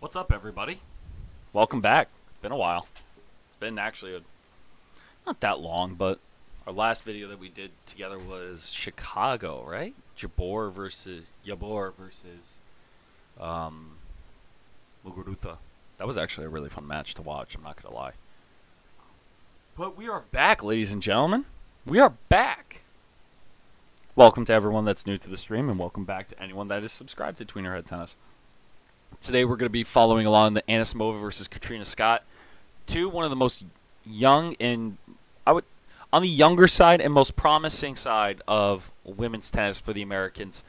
What's up, everybody? Welcome back. Been a while. It's been actually a, not that long, but our last video that we did together was Chicago, right? Jabeur versus Jabeur versus um, Muguruza. That was actually a really fun match to watch. I'm not gonna lie. But we are back, ladies and gentlemen. We are back. Welcome to everyone that's new to the stream, and welcome back to anyone that is subscribed to Tweener Head Tennis. Today we're going to be following along the Anisimova versus Katrina Scott. Two, one of the most young and I would on the younger side and most promising side of women's tennis for the Americans.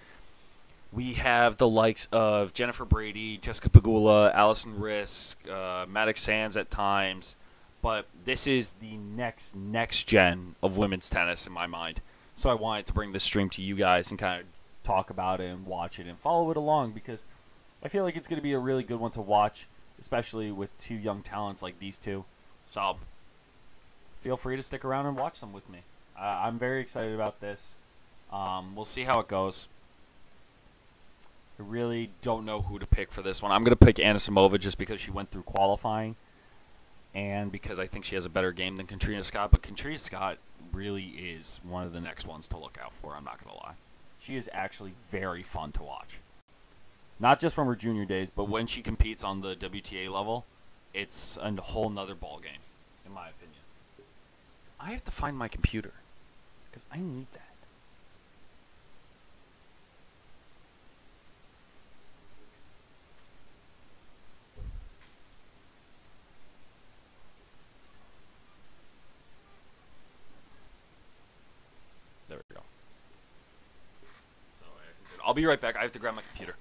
We have the likes of Jennifer Brady, Jessica Pegula, Alison Riske, uh, Mattek-Sands at times, but this is the next next gen of women's tennis in my mind. So I wanted to bring this stream to you guys and kind of talk about it and watch it and follow it along because I feel like it's going to be a really good one to watch, especially with two young talents like these two. So feel free to stick around and watch them with me. Uh, I'm very excited about this. Um, we'll see how it goes. I really don't know who to pick for this one. I'm going to pick Anisimova just because she went through qualifying and because I think she has a better game than Katrina Scott. But Katrina Scott really is one of the next ones to look out for. I'm not going to lie. She is actually very fun to watch. Not just from her junior days, but when she competes on the WTA level, it's a whole nother ball game, in my opinion. I have to find my computer because I need that. There we go. I'll be right back. I have to grab my computer.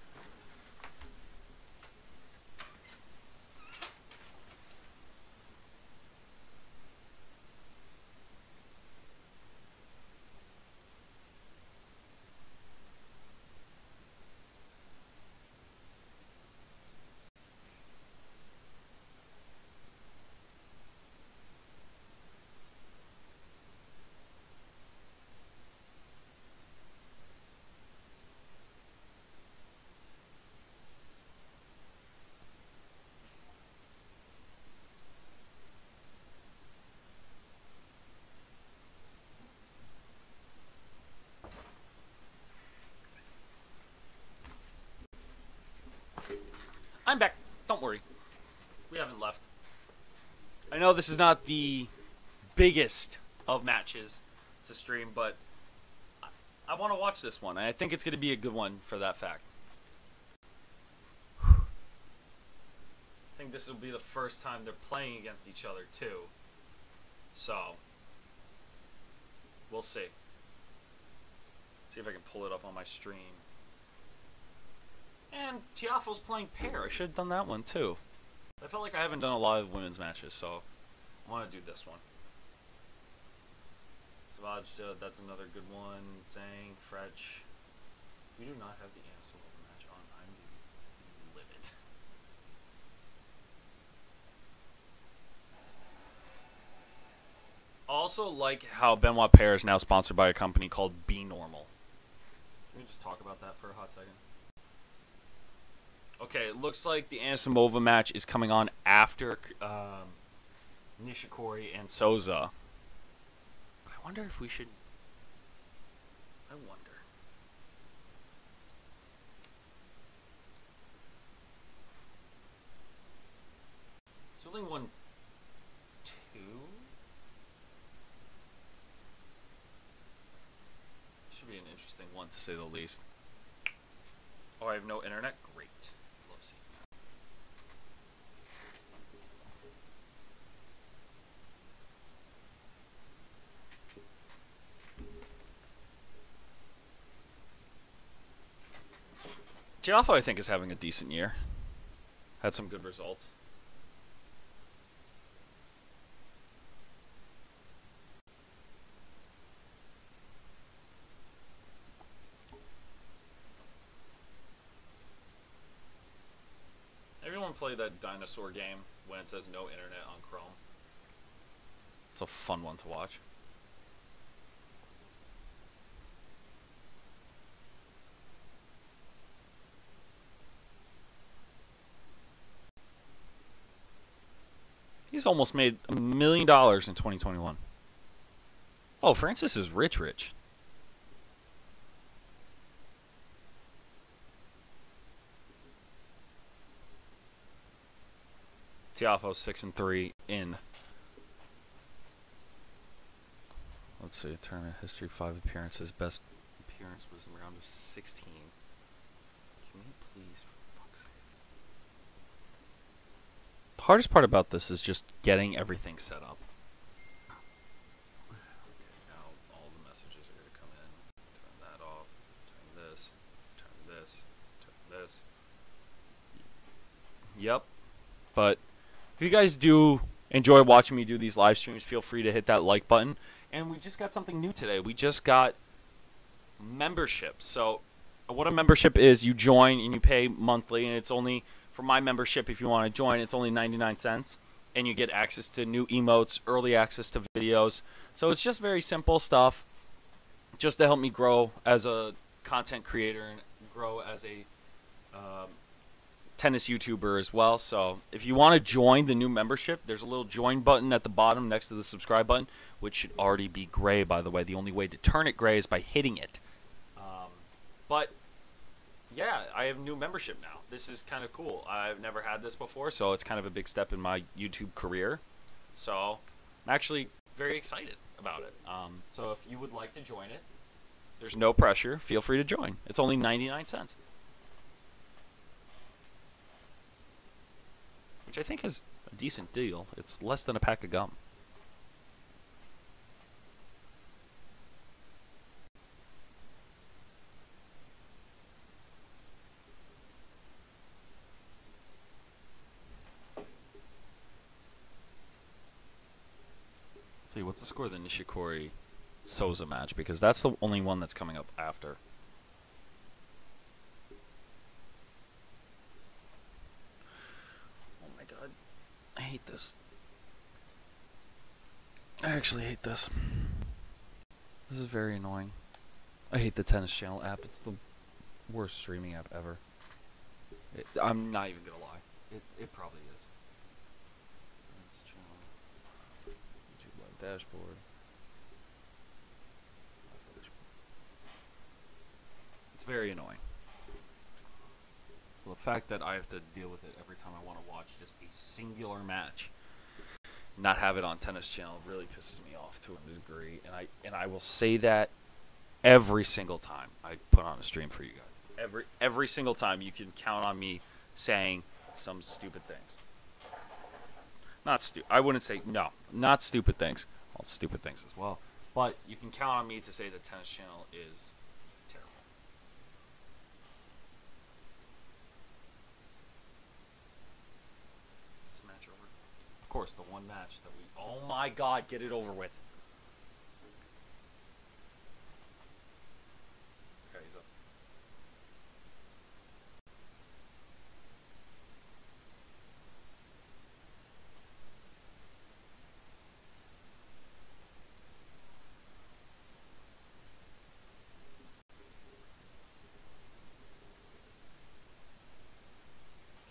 I'm back. Don't worry. We haven't left. I know this is not the biggest of matches to stream, but I, I want to watch this one. I think it's going to be a good one for that fact. I think this will be the first time they're playing against each other, too. So, we'll see. See if I can pull it up on my stream. And Tiafoe's playing Paire. I should have done that one too. I felt like I haven't done a lot of women's matches, so want to do this one. Savage, uh, that's another good one. Zhang, Frech. We do not have the Ansel match on. I'm livid. Also, like how Benoit Paire is now sponsored by a company called Be Normal. Can we just talk about that for a hot second? Okay, it looks like the Anisimova match is coming on after um, Nishikori and Sousa. I wonder if we should. I wonder. It's only one, two. Should be an interesting one to say the least. Oh, I have no internet? Great. Love seeing that. Tiafoe, I think, is having a decent year. Had some good results. Everyone play that dinosaur game when it says no internet on Chrome. It's a fun one to watch. He's almost made a million dollars in 2021. Oh, Frances is rich, rich. Tiafoe six and three in. Let's see, tournament history, five appearances. Best appearance was in the round of 16. Can please, The hardest part about this is just getting everything set up. Yep. But if you guys do enjoy watching me do these live streams, feel free to hit that like button. And we just got something new today. We just got membership. So, what a membership is, you join and you pay monthly, and it's only for my membership. If you want to join, it's only 99 cents, and you get access to new emotes, early access to videos. So it's just very simple stuff, just to help me grow as a content creator and grow as a um, tennis YouTuber as well. So if you want to join the new membership, there's a little join button at the bottom next to the subscribe button, which should already be gray, by the way. The only way to turn it gray is by hitting it. Um, but yeah, I have new membership now. This is kind of cool. I've never had this before, so it's kind of a big step in my YouTube career. So I'm actually very excited about it. Um, so if you would like to join it, there's no pressure. Feel free to join. It's only 99 cents. which I think is a decent deal. It's less than a pack of gum. What's the score of the Nishikori Sousa match? Because that's the only one that's coming up after. Oh my god. I hate this. I actually hate this. This is very annoying. I hate the Tennis Channel app. It's the worst streaming app ever. It, I'm not even gonna lie. It, it probably is. Tennis Channel. YouTube Live dashboard. It's very annoying. So the fact that I have to deal with it every time I want to watch just a singular match, not have it on Tennis Channel really pisses me off to a degree, and I and I will say that every single time I put on a stream for you guys. Every every single time you can count on me saying some stupid things. Not stu- I wouldn't say no, not stupid things. Well, stupid things as well. But you can count on me to say the Tennis Channel is terrible. This match over? Of course, the one match that we. Oh my God! Get it over with. Okay, he's up.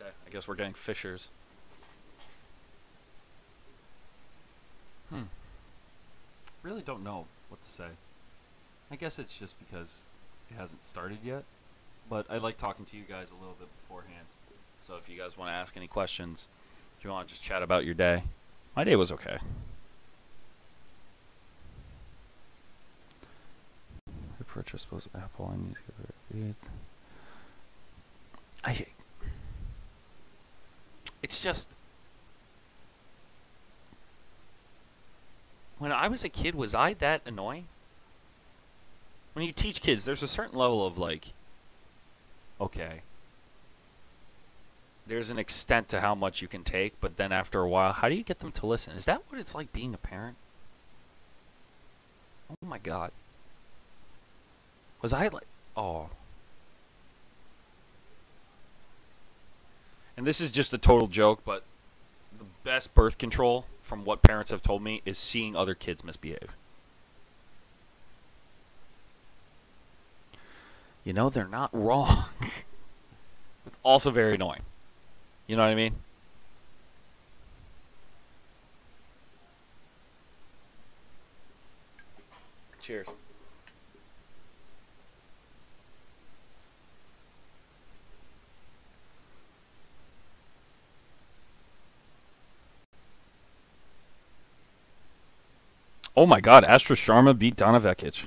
Okay, I guess we're getting fishers. Hmm. Really don't know what to say. I guess it's just because it hasn't started yet. But I like talking to you guys a little bit beforehand. So if you guys want to ask any questions, if you want to just chat about your day, my day was okay. I purchased was Apple. I need to get rid of it. I. It's just. When I was a kid, was I that annoying? When you teach kids, there's a certain level of like. Okay. There's an extent to how much you can take, but then after a while, how do you get them to listen? Is that what it's like being a parent? Oh my god. Was I like. Oh. and this is just a total joke, but the best birth control, from what parents have told me, is seeing other kids misbehave. You know, they're not wrong. it's also very annoying. You know what I mean? Cheers. Oh my god, Astra Sharma beat Donna Vekic.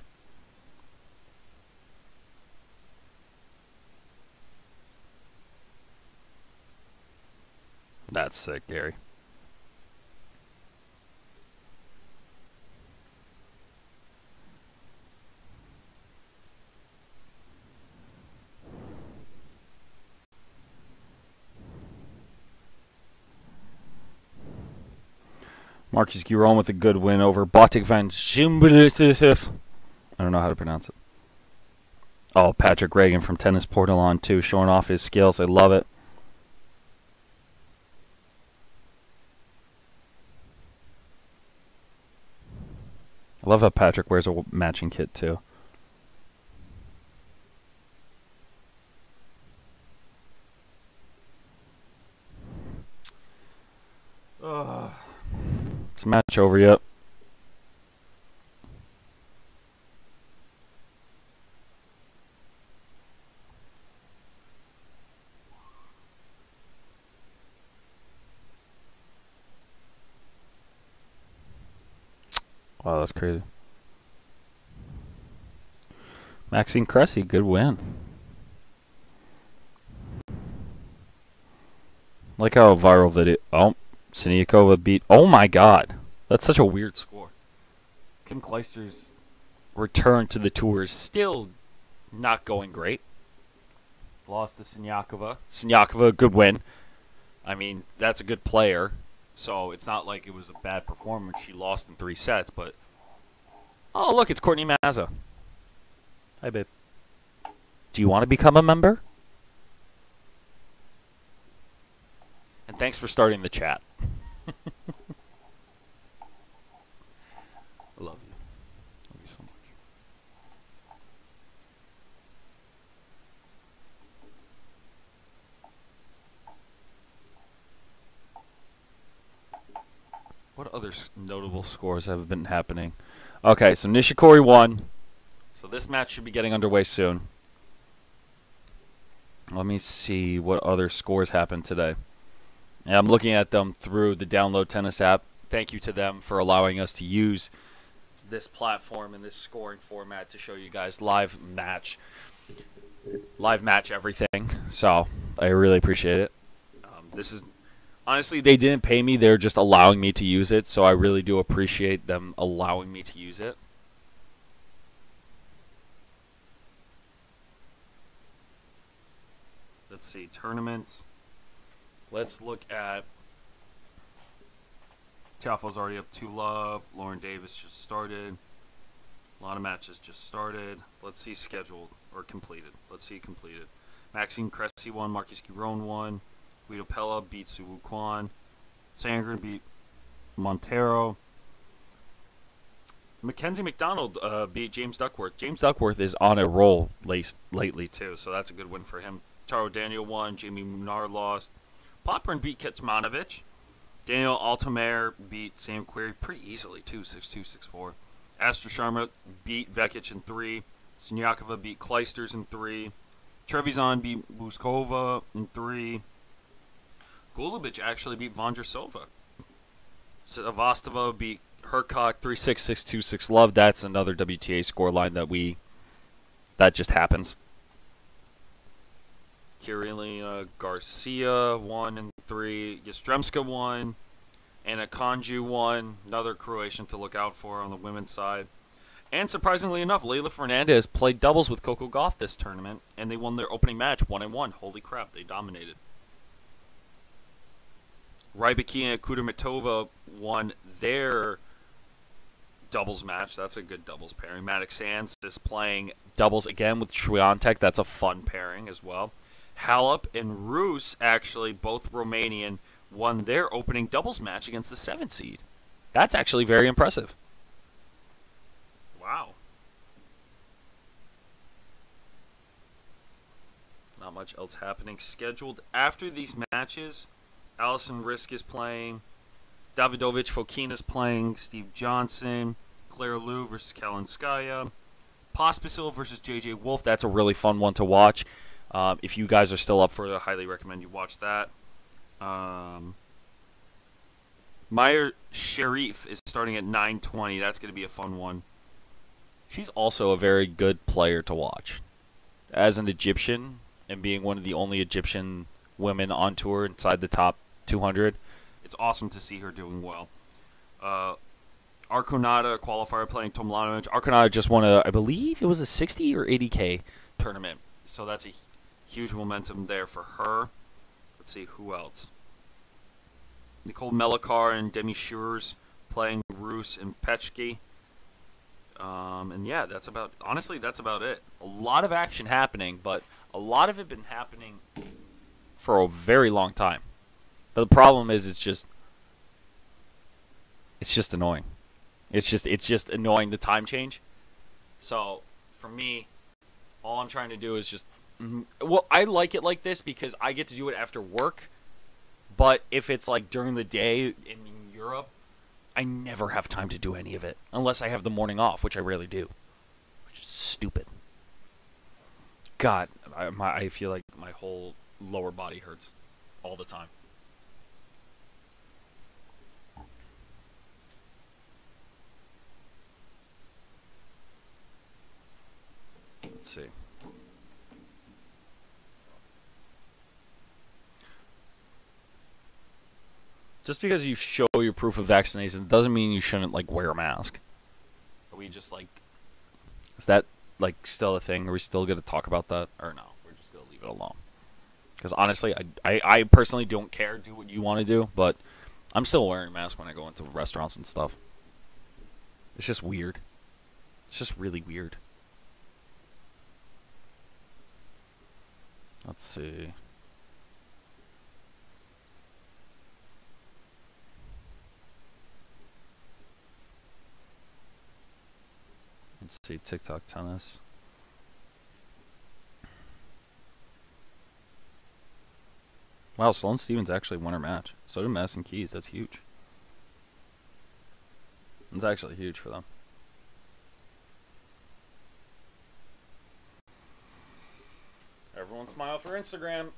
That's sick, Gary. Marcos Giron with a good win over Botic van Zimbalithif. I don't know how to pronounce it. Oh, Patrick Reagan from Tennis Portalon too, showing off his skills. I love it. I love how Patrick wears a matching kit too. It's match over yet. Wow, that's crazy. Maxime Cressy, good win. Like how viral video. Oh, Siniakova beat. Oh my god. That's such a weird score. Kim Clijsters return to the tour is still not going great. Lost to Siniakova. Siniakova, good win. I mean, that's a good player. So it's not like it was a bad performance. She lost in three sets, but. Oh, look, it's Courtney Mazza. Hi, babe. Do you want to become a member? And thanks for starting the chat. I love you. Love you so much. What other notable scores have been happening? Okay, so Nishikori won. So this match should be getting underway soon. Let me see what other scores happened today. I'm looking at them through the Download Tennis app. Thank you to them for allowing us to use this platform and this scoring format to show you guys live match, live match everything. So I really appreciate it. Um, this is honestly they didn't pay me; they're just allowing me to use it. So I really do appreciate them allowing me to use it. Let's see tournaments. Let's look at. Tiafoe's already up 2 love. Lauren Davis just started. A lot of matches just started. Let's see scheduled or completed. Let's see completed. Maxime Cressy won. Marcos Giron won. Guido Pella beat Su Kwan. Sandgren beat Monteiro. Mackenzie McDonald uh, beat James Duckworth. James Duckworth is on a roll late, lately, too, so that's a good win for him. Taro Daniel won. Jamie Munar lost. Popper beat Kecmanovic. Daniel Altmaier beat Sam Querrey pretty easily, too, 6-2, 6-4. Astra Sharma beat Vekic in three. Siniakova beat Clijsters in three. Trevisan beat Bouzkova in three. Golubic actually beat Vondrousova. Sevastova beat Hercog 3-6, 6-2, 6 love. That's another WTA scoreline that we that just happens. Kirillina uh, Garcia one and three. Yastremska one. Ana Konjuh one. Another Croatian to look out for on the women's side. And surprisingly enough, Leylah Fernandez played doubles with Coco Gauff this tournament, and they won their opening match one and one. Holy crap, they dominated. Rybakina Kudermetova won their doubles match. That's a good doubles pairing. Mattek-Sands is playing doubles again with Swiatek. That's a fun pairing as well. Halep and Rus, actually, both Romanian, won their opening doubles match against the 7 seed. That's actually very impressive. Wow. Not much else happening. Scheduled after these matches, Alison Riske is playing. Davidovich Fokina is playing. Steve Johnson. Claire Liu versus Kalinskaya. Pospisil versus JJ Wolf. That's a really fun one to watch. Um, if you guys are still up for it, I highly recommend you watch that. Um, Mayar Sherif is starting at 9:20. That's going to be a fun one. She's also a very good player to watch. As an Egyptian and being one of the only Egyptian women on tour inside the top 200, it's awesome to see her doing well. Uh, Arconada qualifier playing Tomljanovic. Arconada just won a, I believe it was a 60 or 80k tournament, so that's a huge momentum there for her. Let's see who else. Nicole Melichar and Demi Schuurs playing Roos and Peschke. Um, and yeah, that's about honestly that's about it. A lot of action happening, but a lot of it been happening for a very long time. The problem is, it's just it's just annoying. It's just it's just annoying the time change. So for me, all I'm trying to do is just well, I like it like this because I get to do it after work. But if it's like during the day in Europe, I never have time to do any of it unless I have the morning off, which I rarely do. Which is stupid. God, I, my, I feel like my whole lower body hurts all the time. Let's see. Just because you show your proof of vaccination doesn't mean you shouldn't like wear a mask. Are we just like is that like still a thing? Are we still gonna talk about that? Or no? We're just gonna leave it alone. Because honestly, I, I, I personally don't care. Do what you want to do, but I'm still wearing a mask when I go into restaurants and stuff. It's just weird. It's just really weird. Let's see. Let's see, TikTok tennis. Wow, Sloane Stevens actually won her match. So did Madison Keys. That's huge. It's actually huge for them. Everyone smile for Instagram.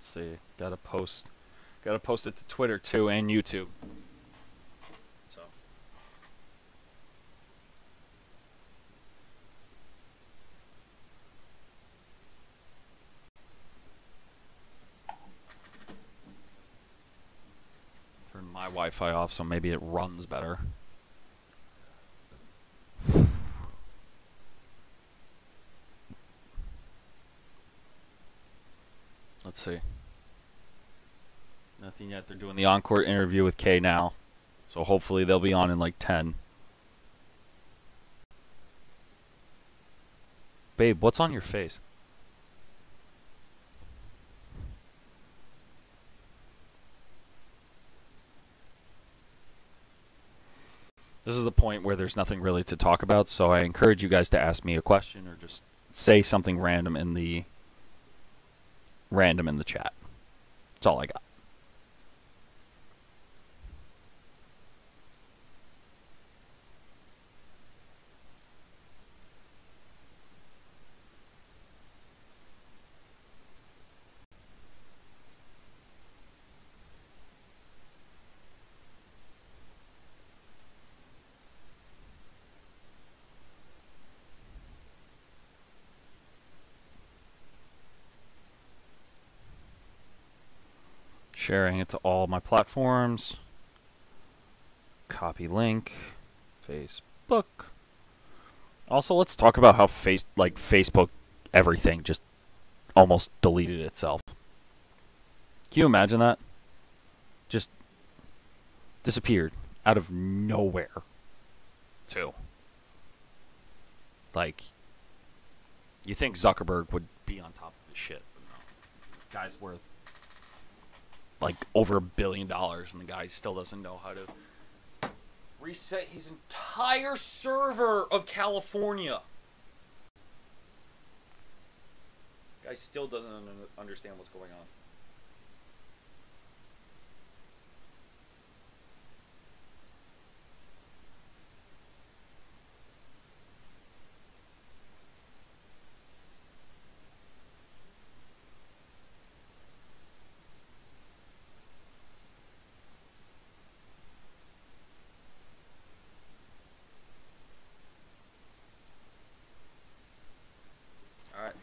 Let's see. Gotta post. Gotta post it to Twitter too and YouTube. Turn my Wi-Fi off so maybe it runs better. Let's see. Nothing yet. They're doing the encore interview with Kay now. So hopefully they'll be on in like 10. Babe, what's on your face? This is the point where there's nothing really to talk about, so I encourage you guys to ask me a question or just say something random in the random in the chat. That's all I got. Sharing it to all my platforms. Copy link, Facebook. Also, let's talk about how face like Facebook everything just almost deleted itself. Can you imagine that? Just disappeared out of nowhere. Too. Like, you think Zuckerberg would be on top of his shit. No. Guy's worth like over a billion dollars, and the guy still doesn't know how to reset his entire server of California. Guy still doesn't understand what's going on. All right.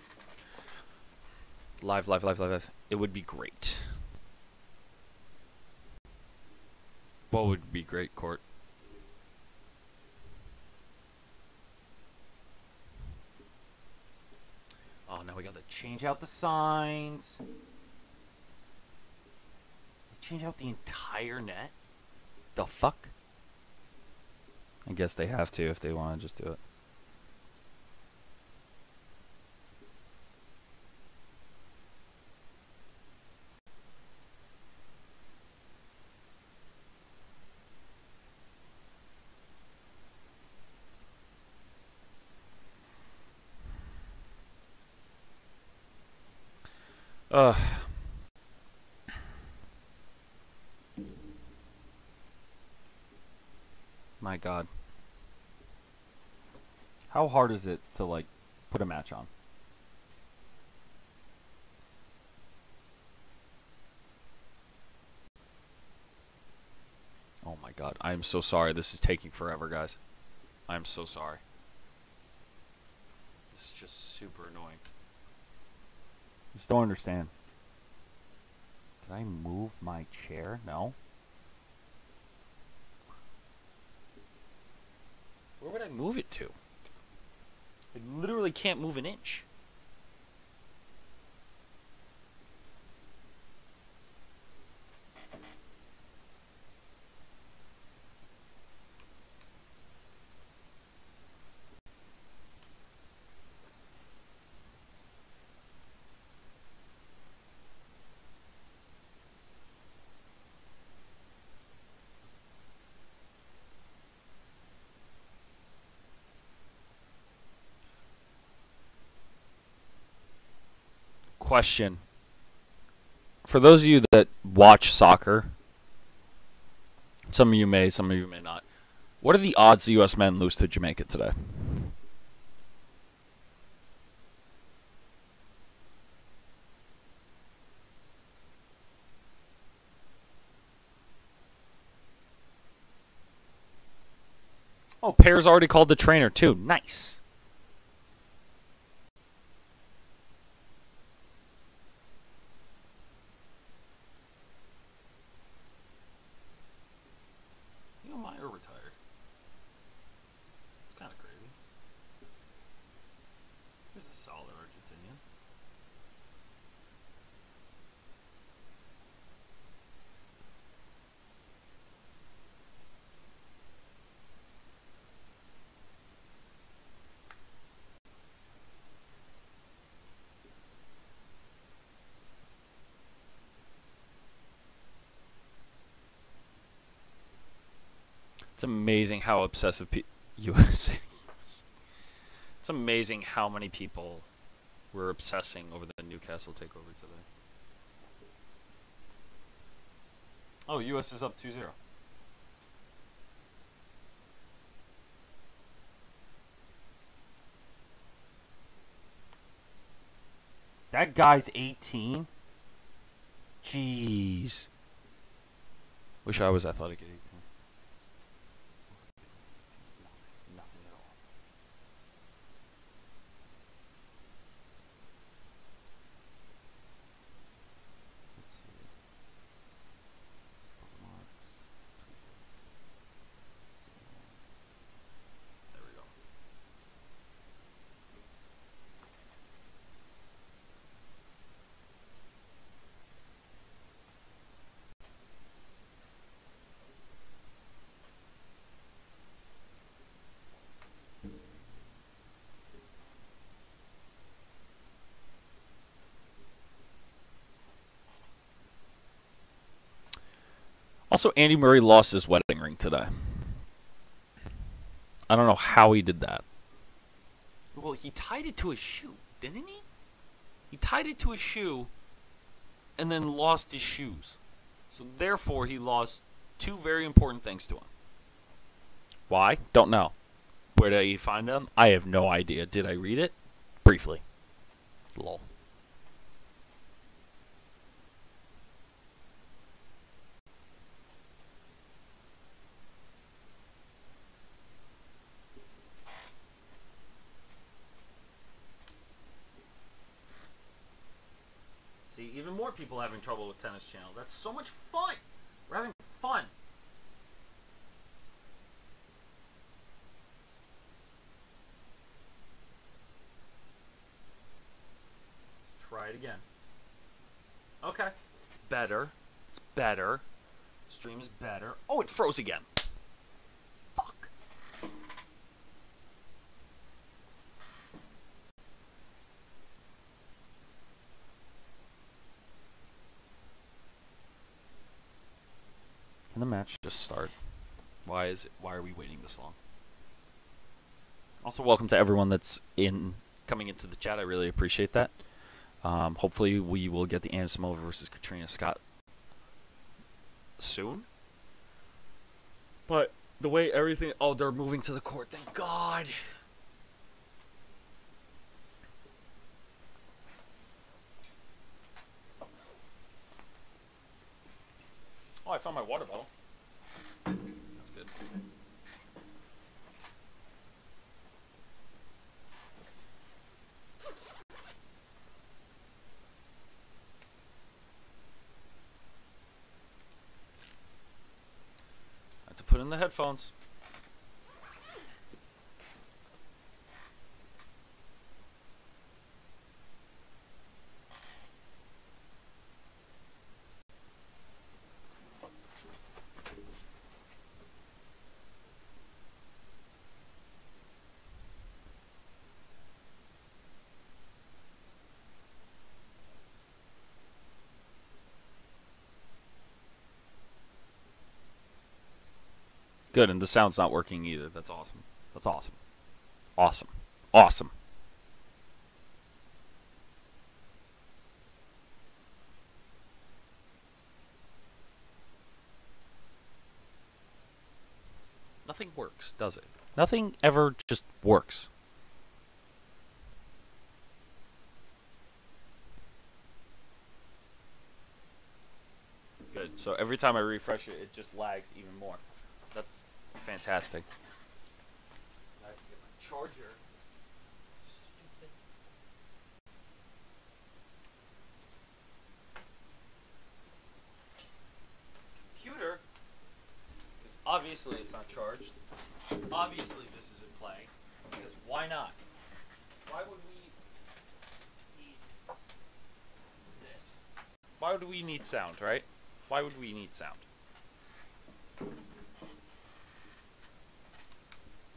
Live, live, live, live, live. It would be great. What would be great, Court? Oh, now we got to change out the signs. Change out the entire net? The fuck? I guess they have to if they want to just do it. Uh. My God. How hard is it to like put a match on? Oh my God. I am so sorry. This is taking forever, guys. I am so sorry. This is just super. Just don't understand. Did I move my chair? No. Where would I move it to? I literally can't move an inch. Question. For those of you that watch soccer, some of you may, some of you may not. What are the odds the U.S. men lose to Jamaica today? Oh, Paire's already called the trainer too. Nice. You know, Mayer retired. It's kind of crazy. He's a solid Argentinian. It's amazing how obsessive pe- USA. it's amazing how many people were obsessing over the Newcastle takeover today. Oh, US is up 2-0. That guy's 18. Jeez. Wish I was athletic at 18. Nothing at all. Let's see. Bookmarks. There we go. Also, Andy Murray lost his wedding ring today. I don't know how he did that. Well, he tied it to his shoe, didn't he? He tied it to his shoe and then lost his shoes. So, therefore, he lost two very important things to him. Why? Don't know. Where did he find them? I have no idea. Did I read it? Briefly. Lol. See, even more people having trouble with Tennis Channel. That's so much fun. We're having fun. Let's try it again. Okay. It's better. It's better. Stream is better. Oh, it froze again. Match just start? Why is it? Why are we waiting this long? Also, welcome to everyone that's in coming into the chat. I really appreciate that. Um, hopefully, we will get the Anna Anisimova versus Katrina Scott soon. But the way everything, oh, they're moving to the court. Thank God. Oh, I found my water bottle. That's good. I have to put in the headphones. Good, and the sound's not working either. That's awesome. That's awesome. Awesome. Awesome. Nothing works, does it? Nothing ever just works. Good. So every time I refresh it, it just lags even more. That's fantastic. I have to get my charger. Stupid. Computer. Because obviously it's not charged. Obviously this isn't playing. Because why not? Why would we need this? Why would we need sound, right? Why would we need sound?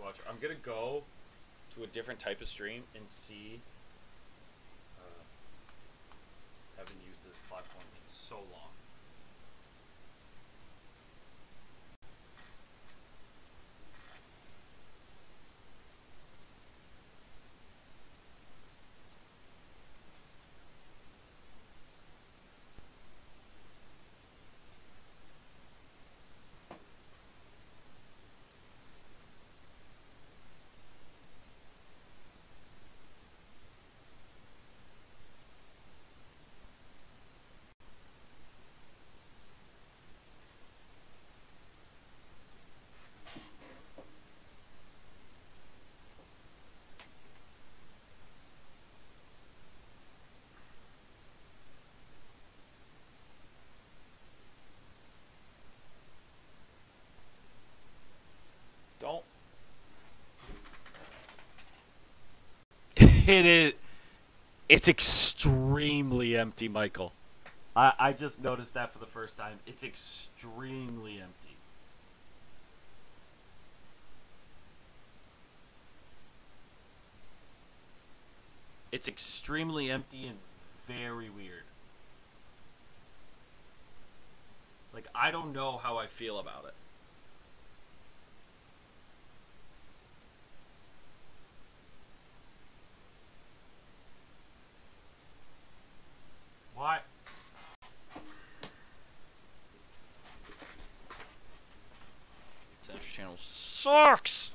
Watch. I'm gonna go to a different type of stream and see. Uh, haven't used this platform in so long. Don't. It is. It's extremely empty, Michael. I, I just noticed that for the first time. It's extremely empty. It's extremely empty and very weird. Like I don't know how I feel about it. Why? Tennis channel sucks.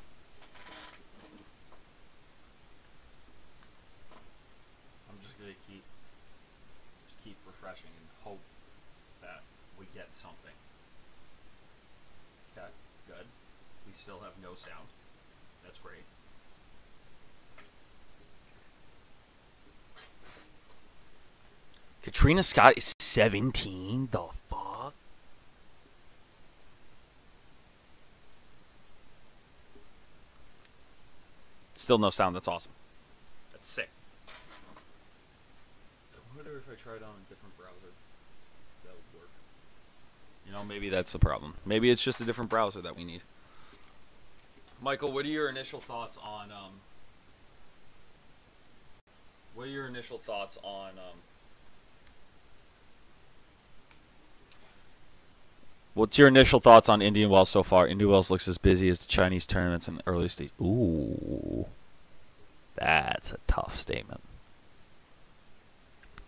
I'm just gonna keep just keep refreshing and hope that we get something. Okay, good. We still have no sound. That's great. Katrina Scott is 17. The fuck? Still no sound. That's awesome. That's sick. I wonder if I tried on a different browser. That would work. You know, maybe that's the problem. Maybe it's just a different browser that we need. Michael, what are your initial thoughts on um What are your initial thoughts on um What's your initial thoughts on Indian Wells so far? Indian Wells looks as busy as the Chinese tournaments in the early stage. Ooh. That's a tough statement.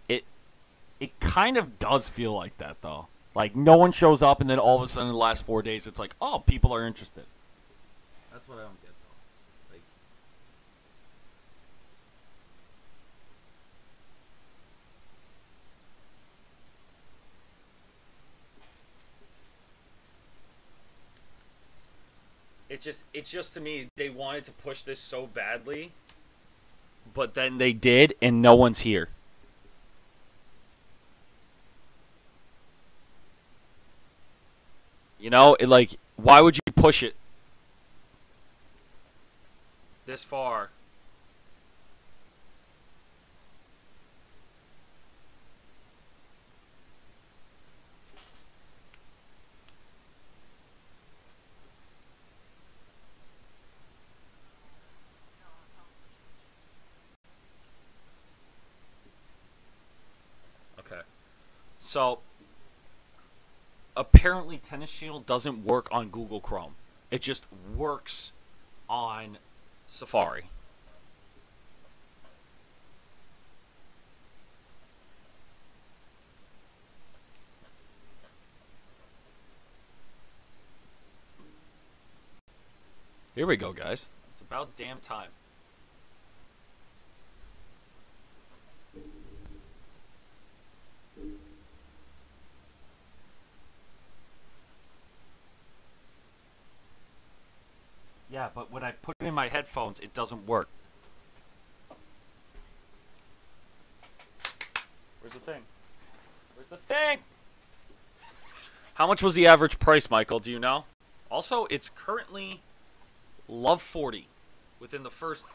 It it kind of does feel like that though. Like no one shows up, and then all of a sudden, in the last four days, it's like, oh, people are interested. That's what I don't get though. Like It just it's just to me they wanted to push this so badly, but then they did and no one's here. You know, it like why would you push it this far? Okay. So apparently Tennis Channel doesn't work on Google Chrome. It just works on Safari. Here we go, guys. It's about damn time. Yeah, but when I put it in my headphones, it doesn't work. Where's the thing? Where's the thing? How much was the average price, Michael? Do you know? Also, it's currently Love 40 within the first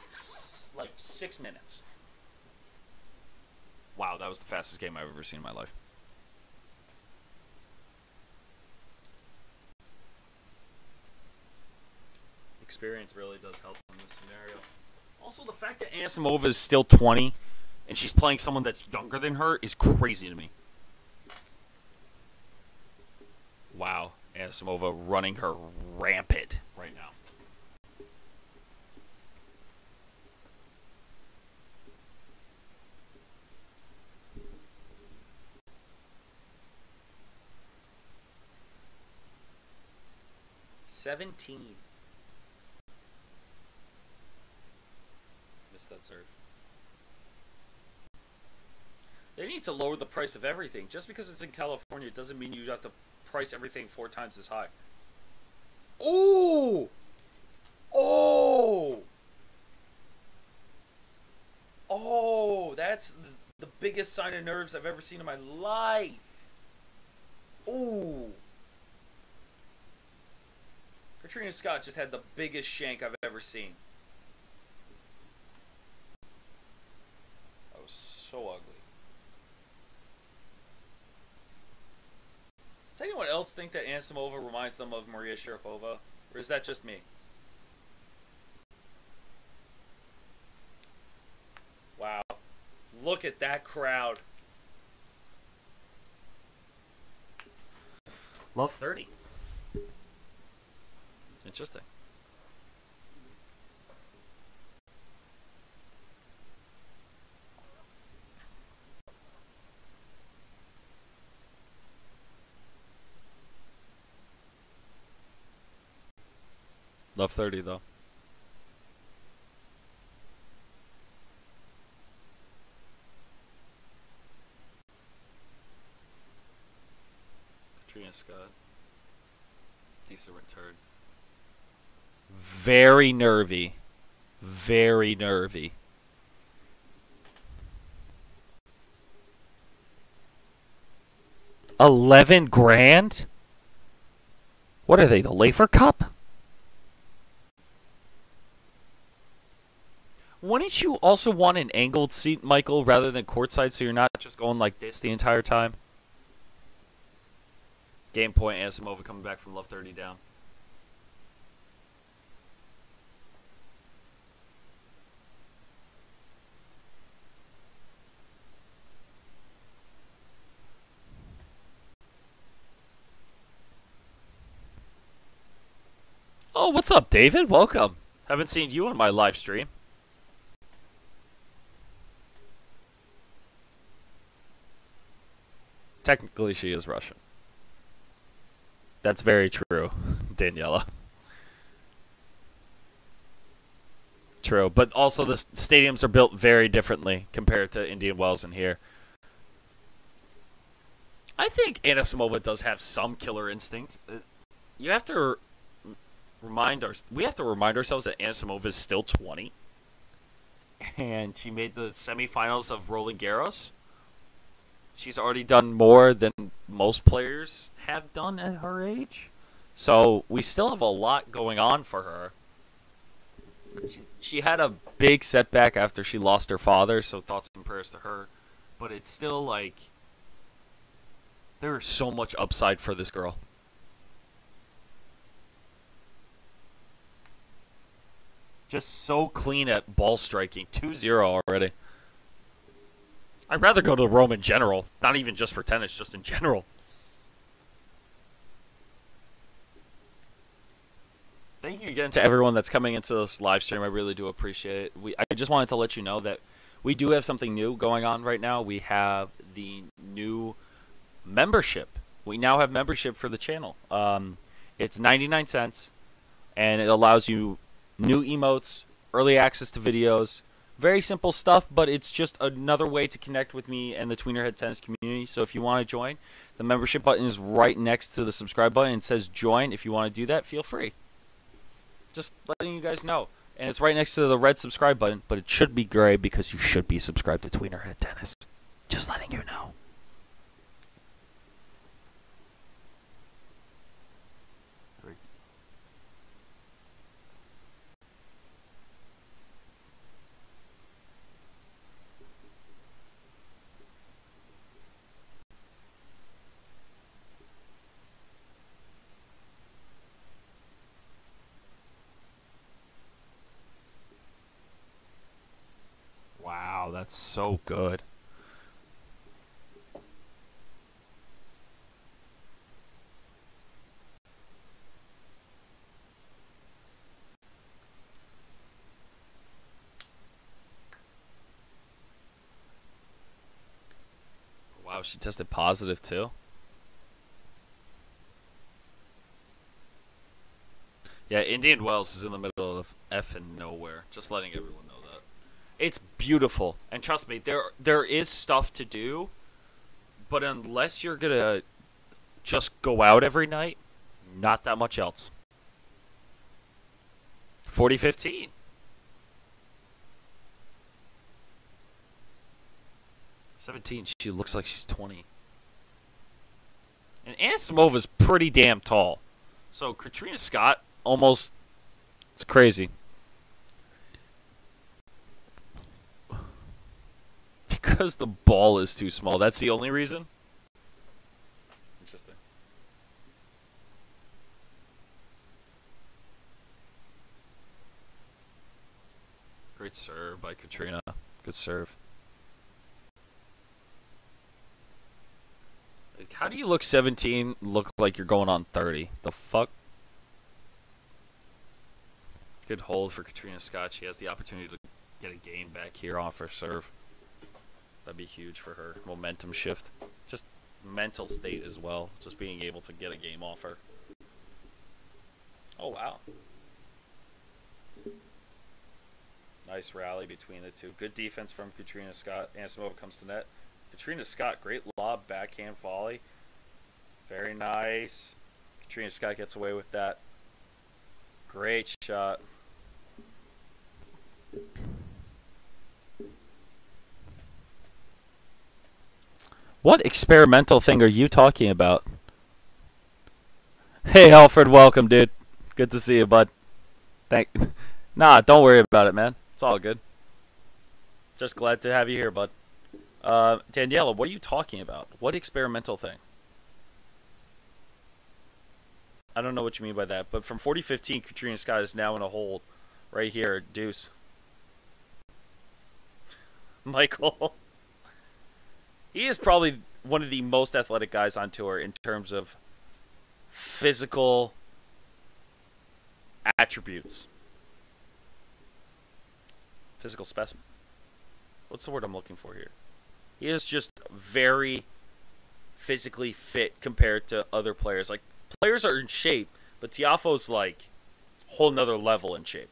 like six minutes. Wow, that was the fastest game I've ever seen in my life. Experience really does help in this scenario. Also, the fact that Anisimova is still 20 and she's playing someone that's younger than her is crazy to me. Wow, Anisimova running her rampant right now. Seventeen. Missed that serve. They need to lower the price of everything. Just because it's in California doesn't mean you have to price everything four times as high. Oh! Oh! Oh, that's the, biggest sign of nerves I've ever seen in my life. Ooh. Katrina Scott just had the biggest shank I've ever seen. That was so ugly. Does anyone else think that Anisimova reminds them of Maria Sharapova? Or is that just me? Wow. Look at that crowd. Love 30. Interesting. Love 30 though. Katrina Scott. Tisa Turd. Very nervy. Very nervy. Eleven grand? What are they, the Laver Cup? Wouldn't you also want an angled seat, Michael, rather than courtside so you're not just going like this the entire time? Game point, Anisimova coming back from love 30 down. Oh, what's up, David? Welcome. Haven't seen you on my live stream. Technically, she is Russian. That's very true, Daniela. True, but also the stadiums are built very differently compared to Indian Wells in here. I think Anisimova does have some killer instinct. Uh, you have to remind our we have to remind ourselves that Anisimova is still 20, and she made the semifinals of Roland Garros. She's already done more than most players have done at her age, so we still have a lot going on for her. She, she had a big setback after she lost her father, so thoughts and prayers to her. But it's still like there's so much upside for this girl. Just so clean at ball striking. 2-0 already. I'd rather go to Rome in general. Not even just for tennis, just in general. Thank you again to everyone that's coming into this live stream. I really do appreciate it. We, I just wanted to let you know that we do have something new going on right now. We have the new membership. We now have membership for the channel. Um, it's 99 cents, and it allows you new emotes, early access to videos, very simple stuff, but it's just another way to connect with me and the Tweenerhead Tennis community. So if you want to join, the membership button is right next to the subscribe button. It says join. If you want to do that, feel free. Just letting you guys know. And it's right next to the red subscribe button, but it should be gray because you should be subscribed to Tweenerhead Tennis. Just letting you know. That's so good. Wow, she tested positive too. Yeah, Indian Wells is in the middle of F and nowhere. Just letting everyone know. It's beautiful, and trust me, there there is stuff to do, but unless you're gonna just go out every night, not that much else. 4015. Seventeen. She looks like she's twenty. And Anisimova's pretty damn tall. So Katrina Scott almost. It's crazy. Because the ball is too small. That's the only reason? Interesting. Great serve by Katrina. Good serve. How do you look 17, look like you're going on 30? The fuck? Good hold for Katrina Scott. She has the opportunity to get a game back here off her serve. That'd be huge for her. Momentum shift. Just mental state as well. Just being able to get a game off her. Oh, wow. Nice rally between the two. Good defense from Katrina Scott. Anisimova comes to net. Katrina Scott, great lob, backhand volley. Very nice. Katrina Scott gets away with that. Great shot. What experimental thing are you talking about? Hey, Alfred, welcome, dude. Good to see you, bud. Thank. Nah, don't worry about it, man. It's all good. Just glad to have you here, bud. Uh, Daniela, what are you talking about? What experimental thing? I don't know what you mean by that, but from 4015, Katrina Scott is now in a hold right here, Deuce. Michael. He is probably one of the most athletic guys on tour in terms of physical attributes. Physical specimen. What's the word I'm looking for here? He is just very physically fit compared to other players. Like players are in shape, but Tiafoe's like whole nother level in shape.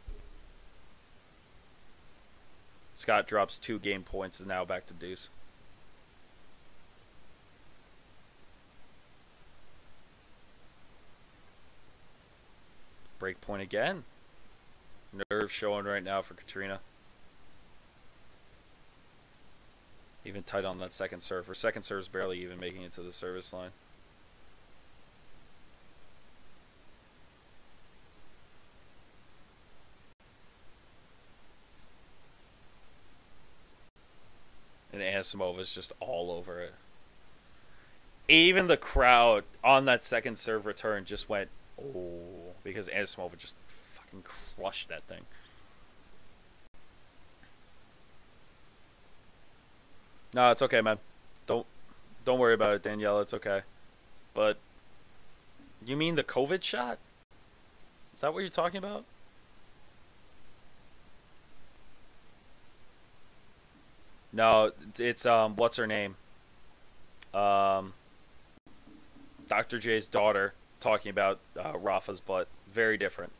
Scott drops two game points, is now back to deuce. Break point again. Nerve showing right now for Katrina. Even tight on that second serve. Her second serve is barely even making it to the service line. And Anisimova is just all over it. Even the crowd on that second serve return just went, oh, because Anisimova just fucking crushed that thing. No, it's okay, man. Don't don't worry about it, Danielle. It's okay. But you mean the COVID shot? Is that what you're talking about? No, it's um what's her name? Um Dr. J's daughter talking about uh, Rafa's butt. Very different.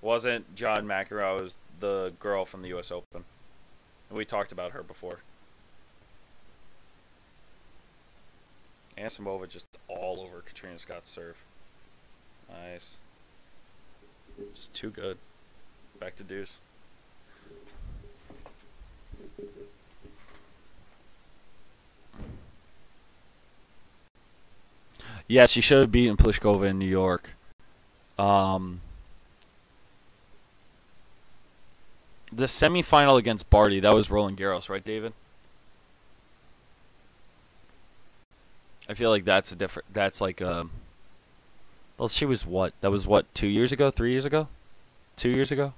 Wasn't John McEnroe, was the girl from the US Open. And we talked about her before. Anisimova just all over Katrina Scott's serve. Nice. Just too good. Back to deuce. Yeah, she should have beaten Pliskova in New York. Um, the semifinal against Barty, that was Roland Garros, right, David? I feel like that's a different. That's like um. Well, she was what? That was what? Two years ago? Three years ago? Two years ago?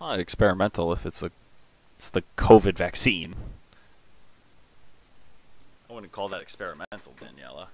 Not experimental if it's the it's the COVID vaccine. Wouldn't call that experimental, Daniela.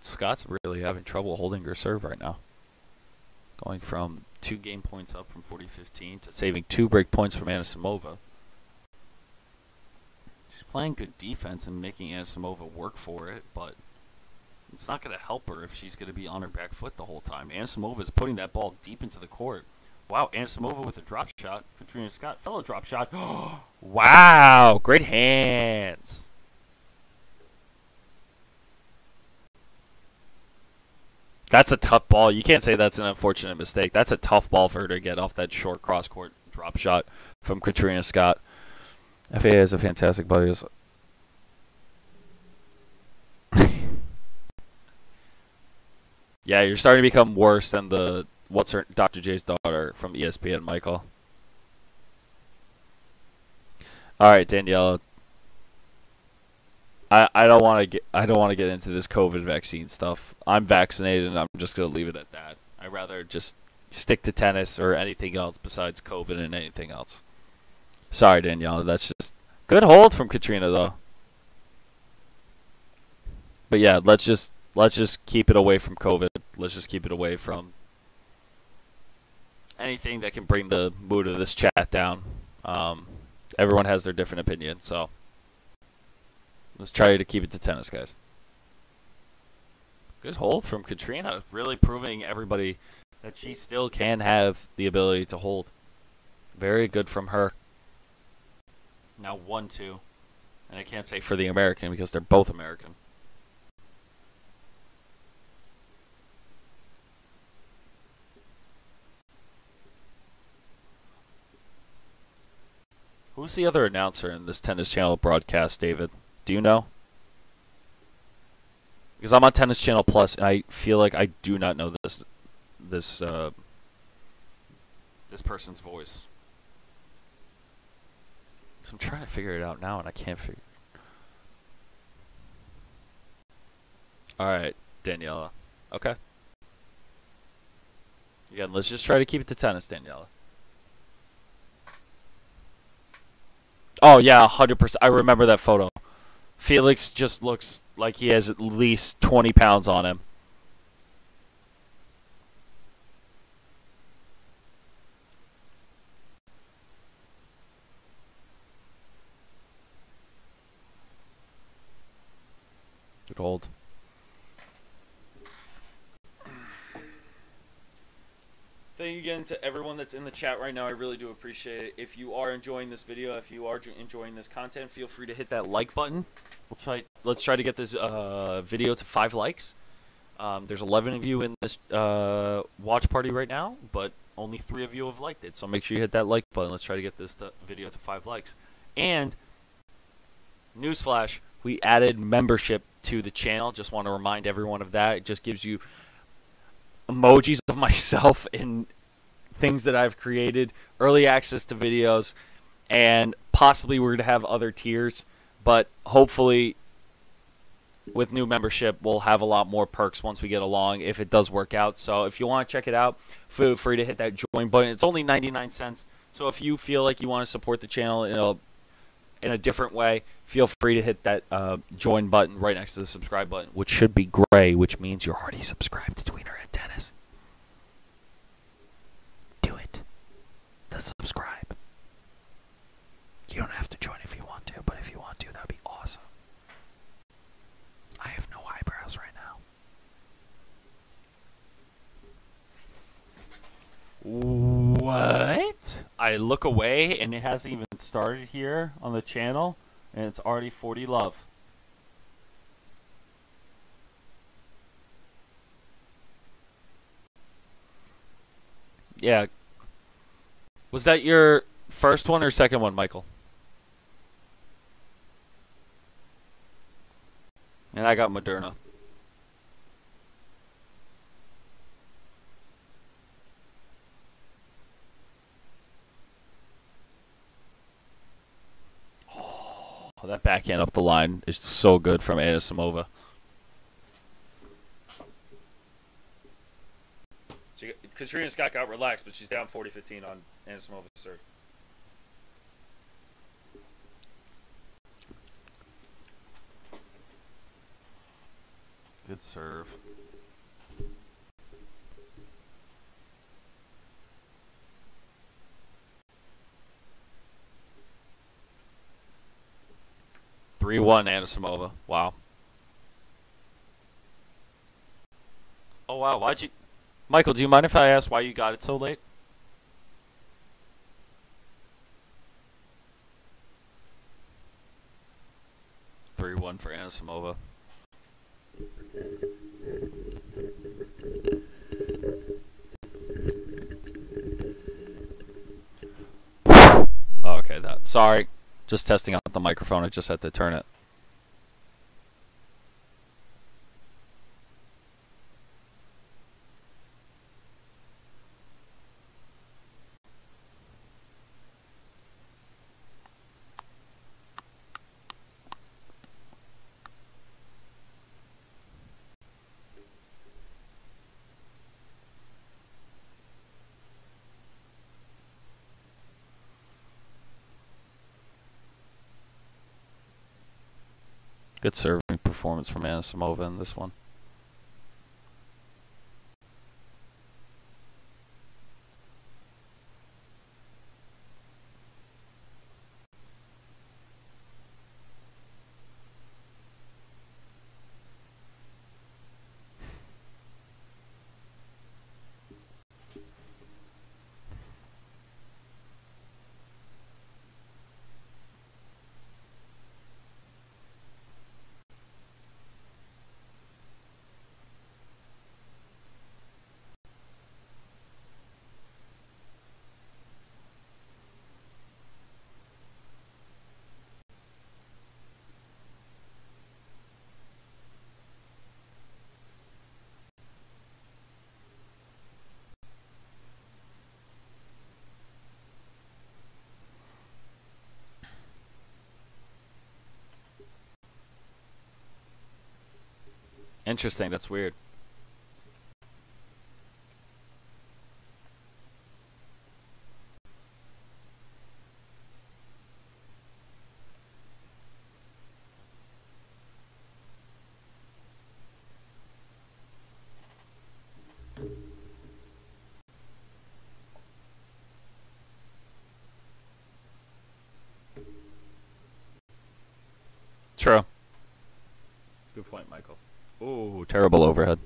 Scott's really having trouble holding her serve right now. Going from two game points up from 40-15 to saving two break points from Anisimova. She's playing good defense and making Anisimova work for it, but it's not going to help her if she's going to be on her back foot the whole time. Anisimova is putting that ball deep into the court. Wow, Anisimova with a drop shot. Katrina Scott, fellow drop shot. wow, great hands. That's a tough ball. You can't say that's an unfortunate mistake. That's a tough ball for her to get off that short cross court drop shot from Katrina Scott. FAA is a fantastic body. yeah, you're starting to become worse than the what's her Dr. J's daughter from ESPN, Michael. All right, Danielle. I I don't want to get I don't want to get into this COVID vaccine stuff. I'm vaccinated, and I'm just gonna leave it at that. I'd rather just stick to tennis or anything else besides COVID and anything else. Sorry, Daniela. That's just good hold from Katrina though. But yeah, let's just let's just keep it away from COVID. Let's just keep it away from anything that can bring the mood of this chat down. Um, everyone has their different opinion, so let's try to keep it to tennis, guys. Good hold from Katrina, really proving everybody that she still can have the ability to hold. Very good from her. Now one two, and I can't say for the American because they're both American. Who's the other announcer in this Tennis Channel broadcast, David? Do you know? Because I'm on Tennis Channel Plus, and I feel like I do not know this this uh, this person's voice. So I'm trying to figure it out now, and I can't figure. All right, Daniela. Okay. Again, let's just try to keep it to tennis, Daniela. Oh yeah, hundred percent. I remember that photo. Felix just looks like he has at least twenty pounds on him. Good hold. Thank you again to everyone that's in the chat right now. I really do appreciate it. If you are enjoying this video, if you are enjoying this content, feel free to hit that like button. We'll try. Let's try to get this uh, video to five likes. Um, there's 11 of you in this uh, watch party right now, but only three of you have liked it. So make sure you hit that like button. Let's try to get this to video to five likes. And newsflash: we added membership to the channel. Just want to remind everyone of that. It just gives you emojis of myself and things that I've created, early access to videos, and possibly we're going to have other tiers. But hopefully, with new membership, we'll have a lot more perks once we get along if it does work out. So if you want to check it out, feel free to hit that join button. It's only 99 cents. So if you feel like you want to support the channel in a in a different way, feel free to hit that uh, join button right next to the subscribe button, which should be gray, which means you're already subscribed to Tweener Tennis. Do it. The subscribe. You don't have to join if you want to, but if you want to, that'd be awesome. I have no eyebrows right now. What? I look away and it hasn't even started here on the channel, and it's already 40 love. Yeah. Was that your first one or second one, Michael? And I got Moderna. Oh, that backhand up the line is so good from Anisimova. She, Katrina Scott got relaxed, but she's down 40-15 on Anisimova's serve. Good serve. Three one Anisimova. Wow. Oh wow, why'd you Michael, do you mind if I ask why you got it so late? Three one for Anisimova. Okay, that. Sorry. Just testing out the microphone. I just had to turn it. Good serving performance from Anisimova in this one. Interesting. That's weird. True. Good point, Michael. Ooh, terrible overhead.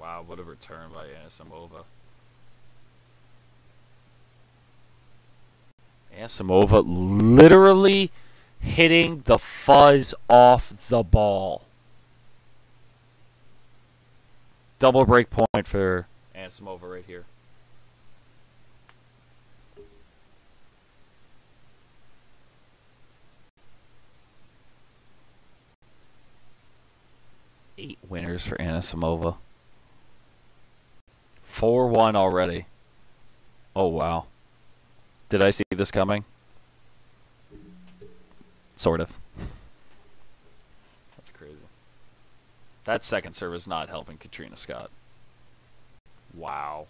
Wow, what a return by Anisimova. Anisimova literally hitting the fuzz off the ball. Double break point for Anisimova right here. Eight winners for Anisimova. 4 1 already. Oh, wow. Did I see this coming? Sort of. That's crazy. That second serve is not helping Katrina Scott. Wow.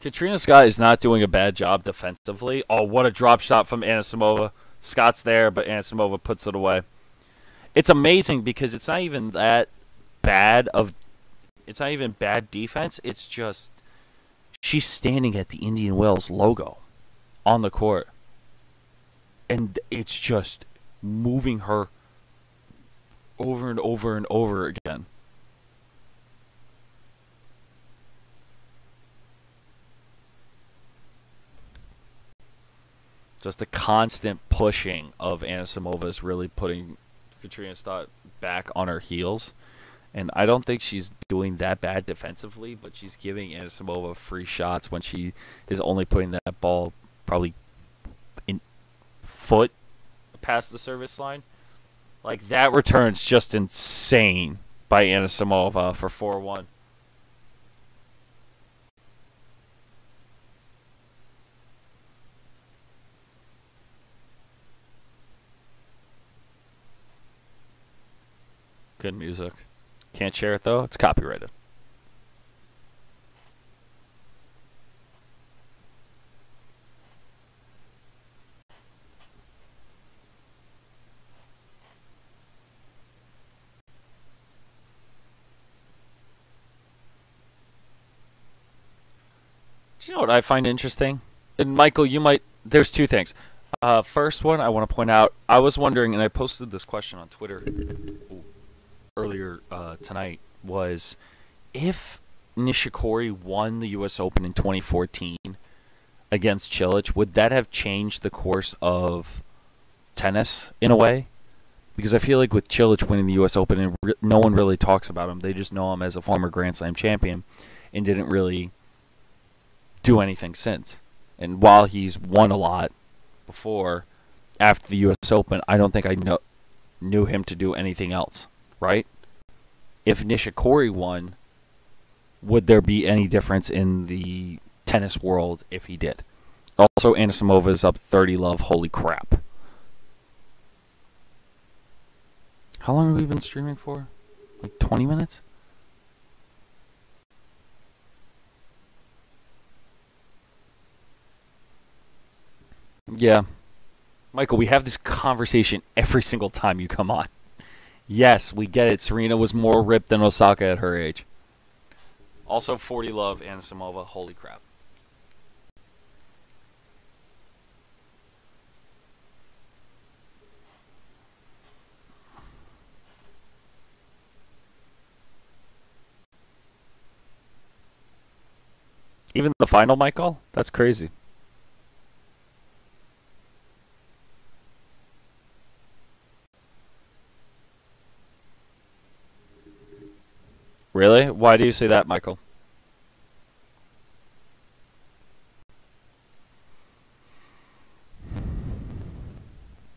Katrina Scott is not doing a bad job defensively. Oh, what a drop shot from Anisimova. Scott's there, but Anisimova puts it away. It's amazing because it's not even that bad of it's not even bad defense. It's just she's standing at the Indian Wells logo on the court. And it's just moving her over and over and over again. Just the constant pushing of Anisimova is really putting Katrina Scott back on her heels. And I don't think she's doing that bad defensively, but she's giving Anisimova free shots when she is only putting that ball probably in foot past the service line. Like that return's just insane by Anisimova for 4-1. Good music. Can't share it though. It's copyrighted. Do you know what I find interesting? And Michael, you might. There's two things. Uh, first one, I want to point out. I was wondering, and I posted this question on Twitter earlier uh, tonight. Was if Nishikori won the U.S. Open in 2014 against Cilic, would that have changed the course of tennis in a way? Because I feel like with Cilic winning the U.S. Open, and re- no one really talks about him. They just know him as a former Grand Slam champion, and didn't really do anything since. And while he's won a lot before, after the U.S. Open, I don't think I know, knew him to do anything else, right? if Nishikori won, would there be any difference in the tennis world if he did? Also, Anisimova is up 30 love. Holy crap. How long have we been streaming for? Like 20 minutes? Yeah. Michael, we have this conversation every single time you come on. Yes, we get it. Serena was more ripped than Osaka at her age. Also, 40 love Anisimova. Holy crap. Even the final, Michael? That's crazy. Really? Why do you say that, Michael?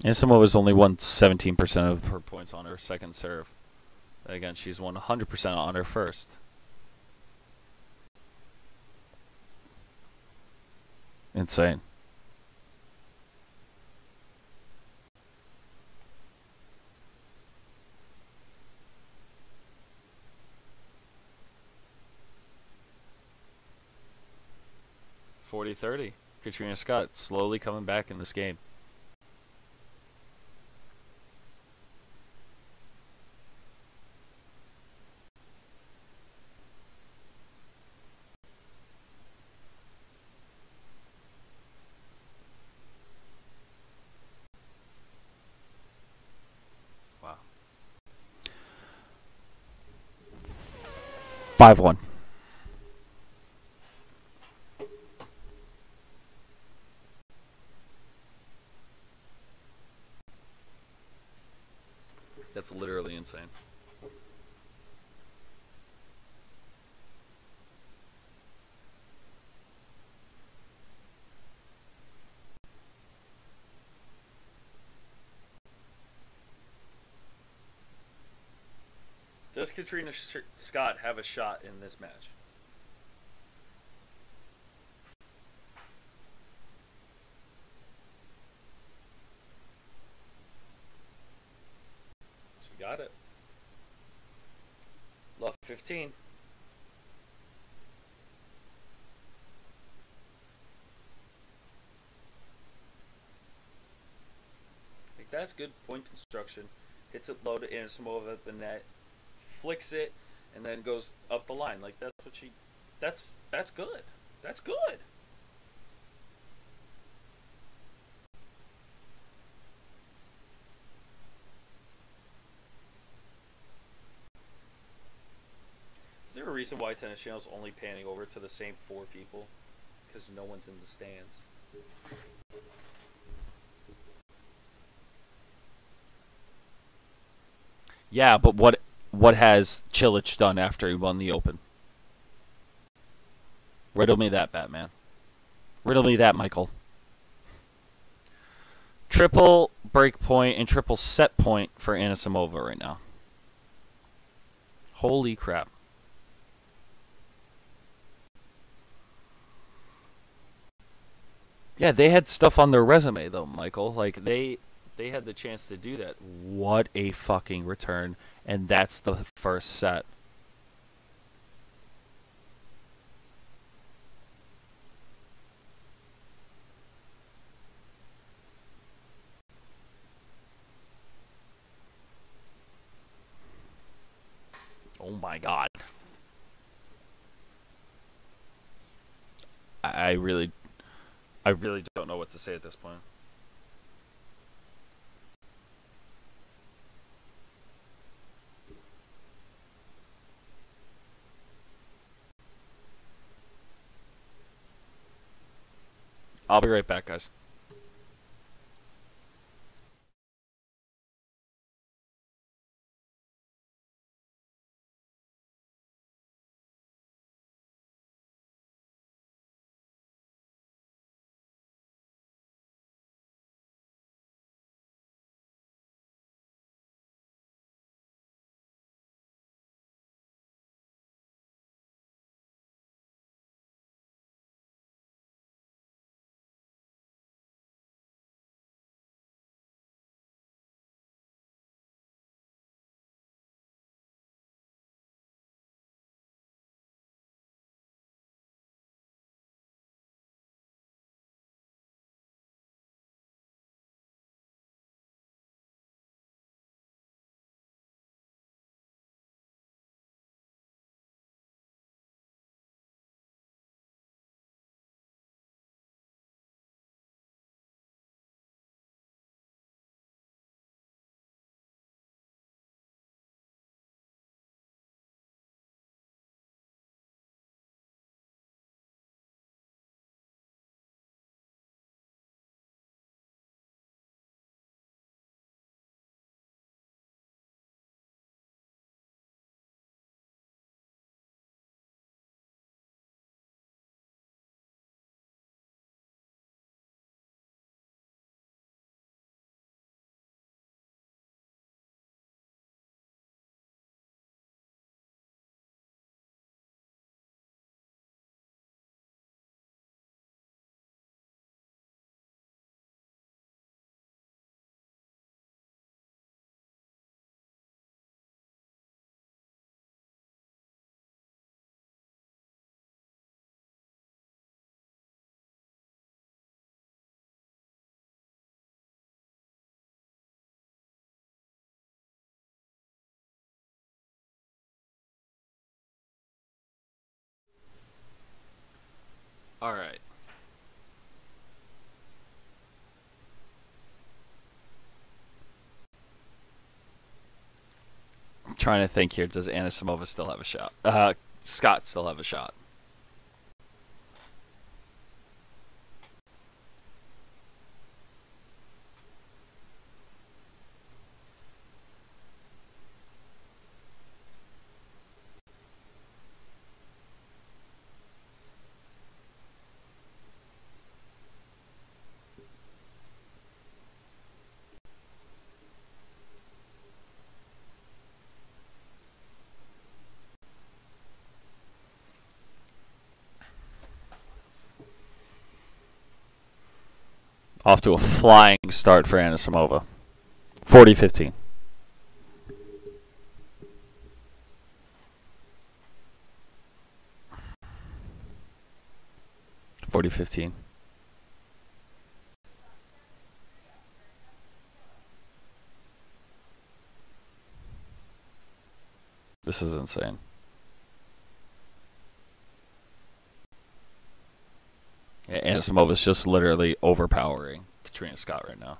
Isama was only won 17% of her points on her second serve. Again, she's won 100% on her first. Insane. Forty thirty. Katrina Scott slowly coming back in this game. Wow. Five one. That's literally insane. Does Katrina Scott have a shot in this match? She got it. Love 15. Think that's good point construction. Hits it low to Anisimova at the net, flicks it, and then goes up the line. Like that's what she. That's that's good. That's good. Is there a reason why Tennis Channel's only panning over to the same four people? Because no one's in the stands. Yeah, but what what has Cilic done after he won the Open? Riddle me that, Batman. Riddle me that, Michael. Triple break point and triple set point for Anisimova right now. Holy crap. Yeah, they had stuff on their resume though, Michael. Like they they had the chance to do that. What a fucking return. And that's the first set. Oh my god. I really I really don't know what to say at this point. I'll be right back, guys. All right. I'm trying to think here. Does Anisimova still have a shot? Uh, Scott still have a shot? Off to a flying start for Anisimova. 40 15. Forty fifteen. This is insane. Yeah, Anisimova's just literally overpowering Katrina Scott right now.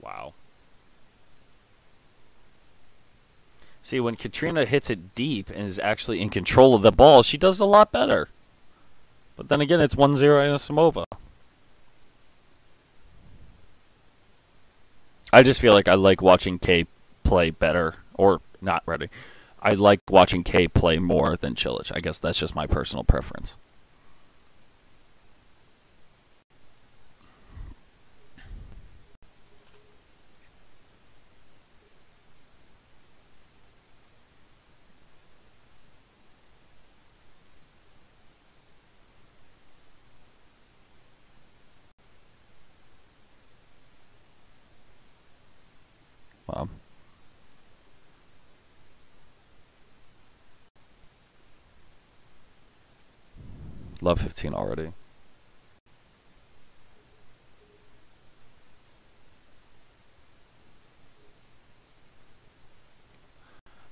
Wow. See, when Katrina hits it deep and is actually in control of the ball, she does a lot better. But then again, it's 1 0 Anisimova. I just feel like I like watching K play better, or not ready. I like watching K play more than Cilic. I guess that's just my personal preference. level 15 already.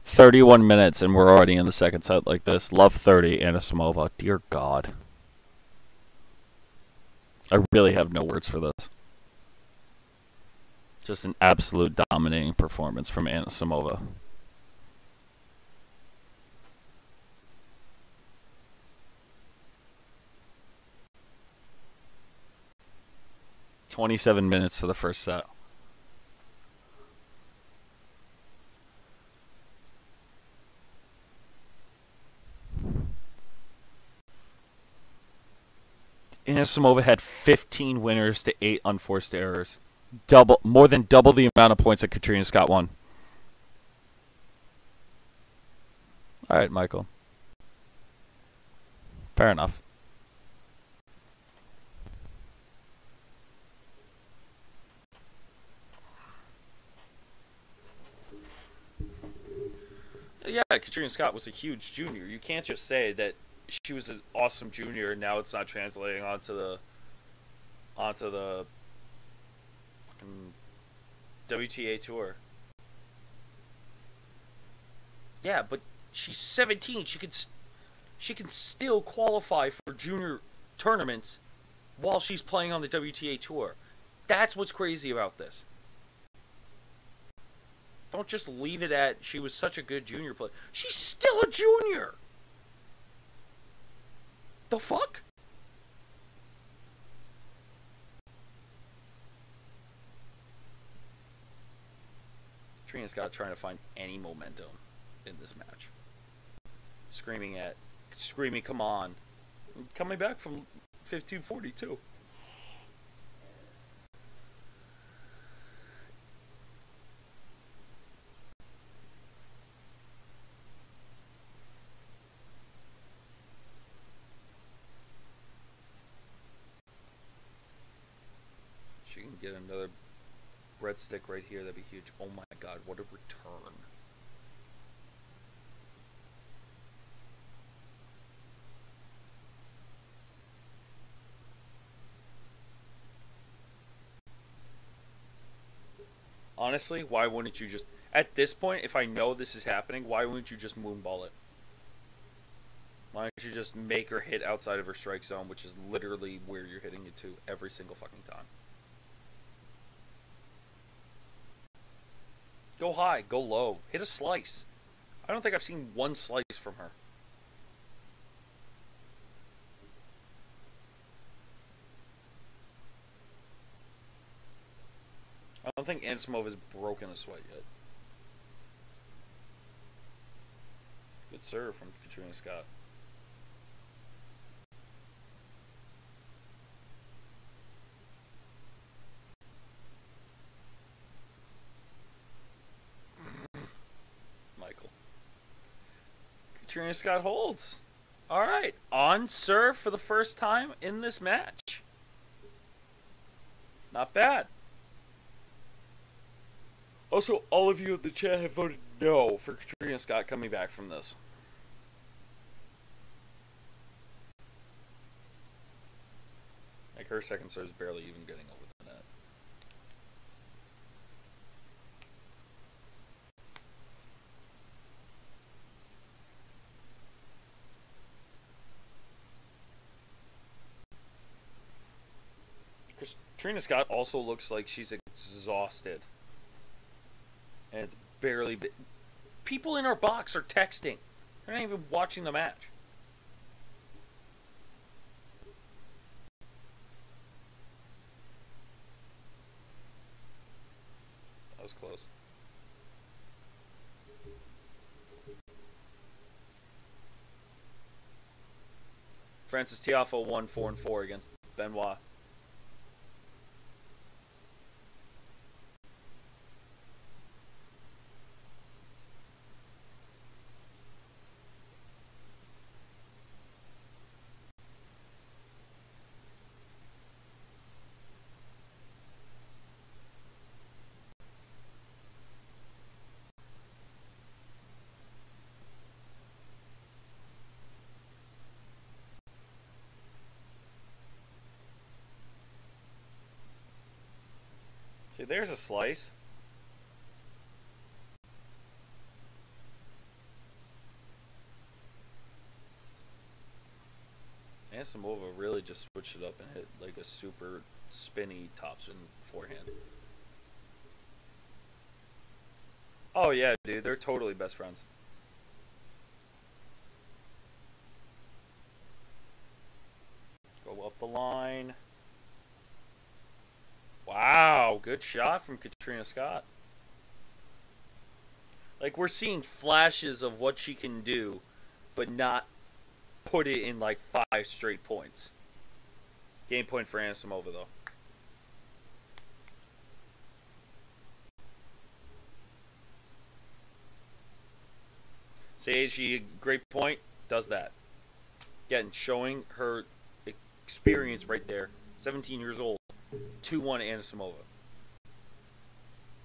Thirty-one minutes, and we're already in the second set like this. Love thirty Anisimova. Dear God, I really have no words for this. Just an absolute dominating performance from Anisimova. 27 minutes for the first set. Anisimova had 15 winners to 8 unforced errors. Double more than double the amount of points that Katrina Scott won. All right, Michael. Fair enough. Yeah, Katrina Scott was a huge junior. You can't just say that she was an awesome junior and now it's not translating onto the onto the WTA tour. Yeah, but she's 17. She can she can still qualify for junior tournaments while she's playing on the WTA tour. That's what's crazy about this. Don't just leave it at she was such a good junior player. She's still a junior. The fuck? Trina Scott trying to find any momentum in this match. Screaming at, screaming, come on. Coming back from 1542. stick right here. That'd be huge. Oh my god, what a return. Honestly, why wouldn't you just... At this point, if I know this is happening, why wouldn't you just moonball it? Why don't you just make her hit outside of her strike zone, which is literally where you're hitting it to every single fucking time? Go high, go low, hit a slice. I don't think I've seen one slice from her. I don't think Anisimova has broken a sweat yet. Good serve from Katrina Scott. Michael. Katrina Scott holds. All right, on serve for the first time in this match. Not bad. Also, all of you in the chat have voted no for Katrina Scott coming back from this. Like her second serve is barely even getting over the net. Katrina Scott also looks like she's exhausted. And it's barely. Be- People in our box are texting. They're not even watching the match. That was close. Frances Tiafoe won 4 and 4 against Benoit. See, there's a slice. Anisimova really just switched it up and hit like a super spinny topspin forehand. Oh yeah, dude, they're totally best friends. Go up the line. Wow, good shot from Katrina Scott. Like we're seeing flashes of what she can do, but not put it in like five straight points. Game point for Anisimova though. Say she great point, does that. Again, showing her experience right there. 17 years old. 2 1 Anisimova.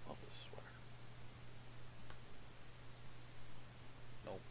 Love this sweater. Nope.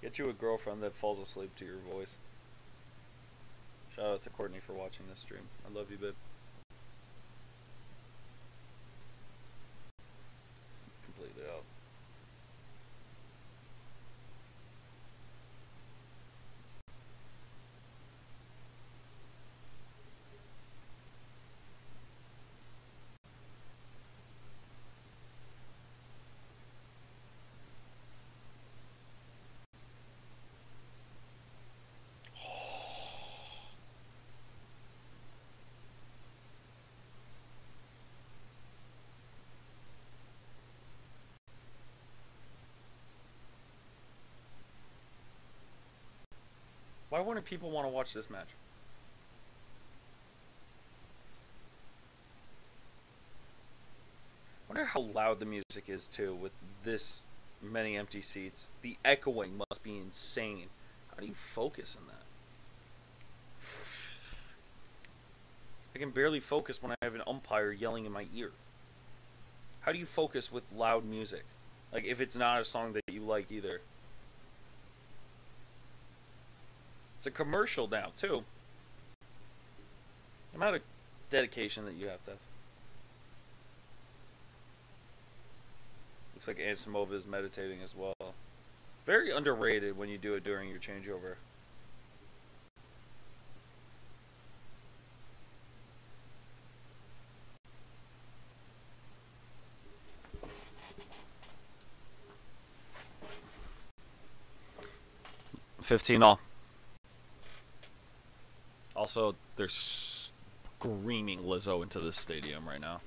Get you a girlfriend that falls asleep to your voice. Shout out to Courtney for watching this stream. I love you, babe. Completely out. Wouldn't people want to watch this match? wonder how loud the music is too with this many empty seats. The echoing must be insane. How do you focus in that? I can barely focus when I have an umpire yelling in my ear. How do you focus with loud music? Like if it's not a song that you like either. It's a commercial now too. The amount of dedication that you have to have. Looks like Anisimova is meditating as well. Very underrated when you do it during your changeover. Fifteen all. Also, they're screaming Lizzo into this stadium right now.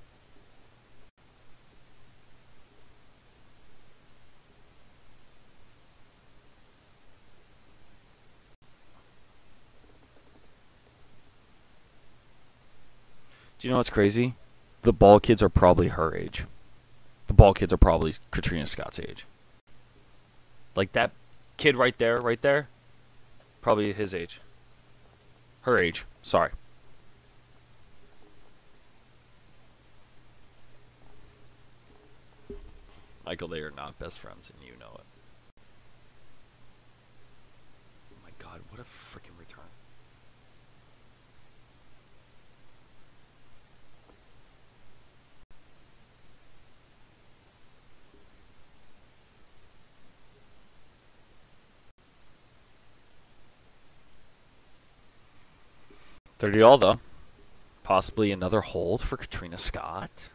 Do you know what's crazy? The ball kids are probably her age. The ball kids are probably Katrina Scott's age. Like that kid right there, right there, probably his age. Her age. Sorry. Michael, they are not best friends, and you know it. Oh my god, what a freaking return. Thirty all though. Possibly another hold for Katrina Scott.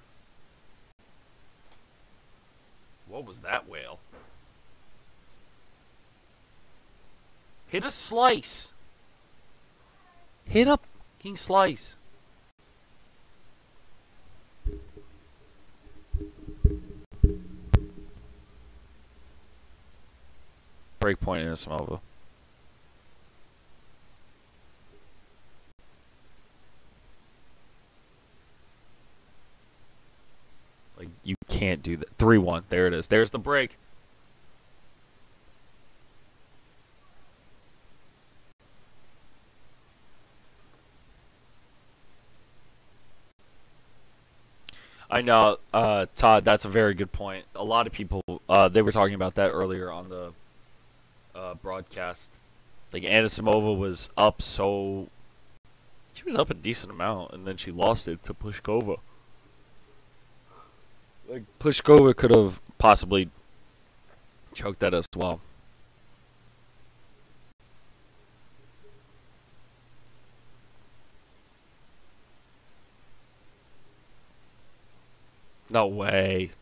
What was that whale? Hit a slice. Hit a fucking slice. Breakpoint Anisimova. Like you can't do that. Three one. There it is. There's the break. I know, uh, Todd. That's a very good point. A lot of people, uh, they were talking about that earlier on the uh, broadcast. Like Anisimova was up so, she was up a decent amount, and then she lost it to Pliskova. Like Pliskova could have possibly choked that as well. No way.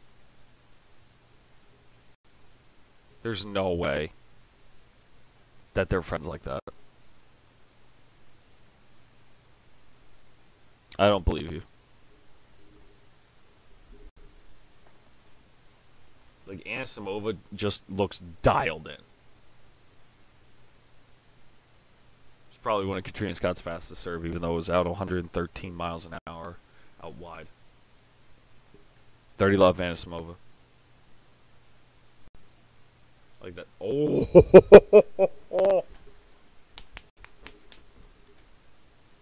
There's no way that they're friends like that. I don't believe you. Like Anisimova just looks dialed in. It's probably one of Katrina Scott's fastest serve, even though it was out 113 miles an hour out wide. 30 love Anisimova. Like that. Oh.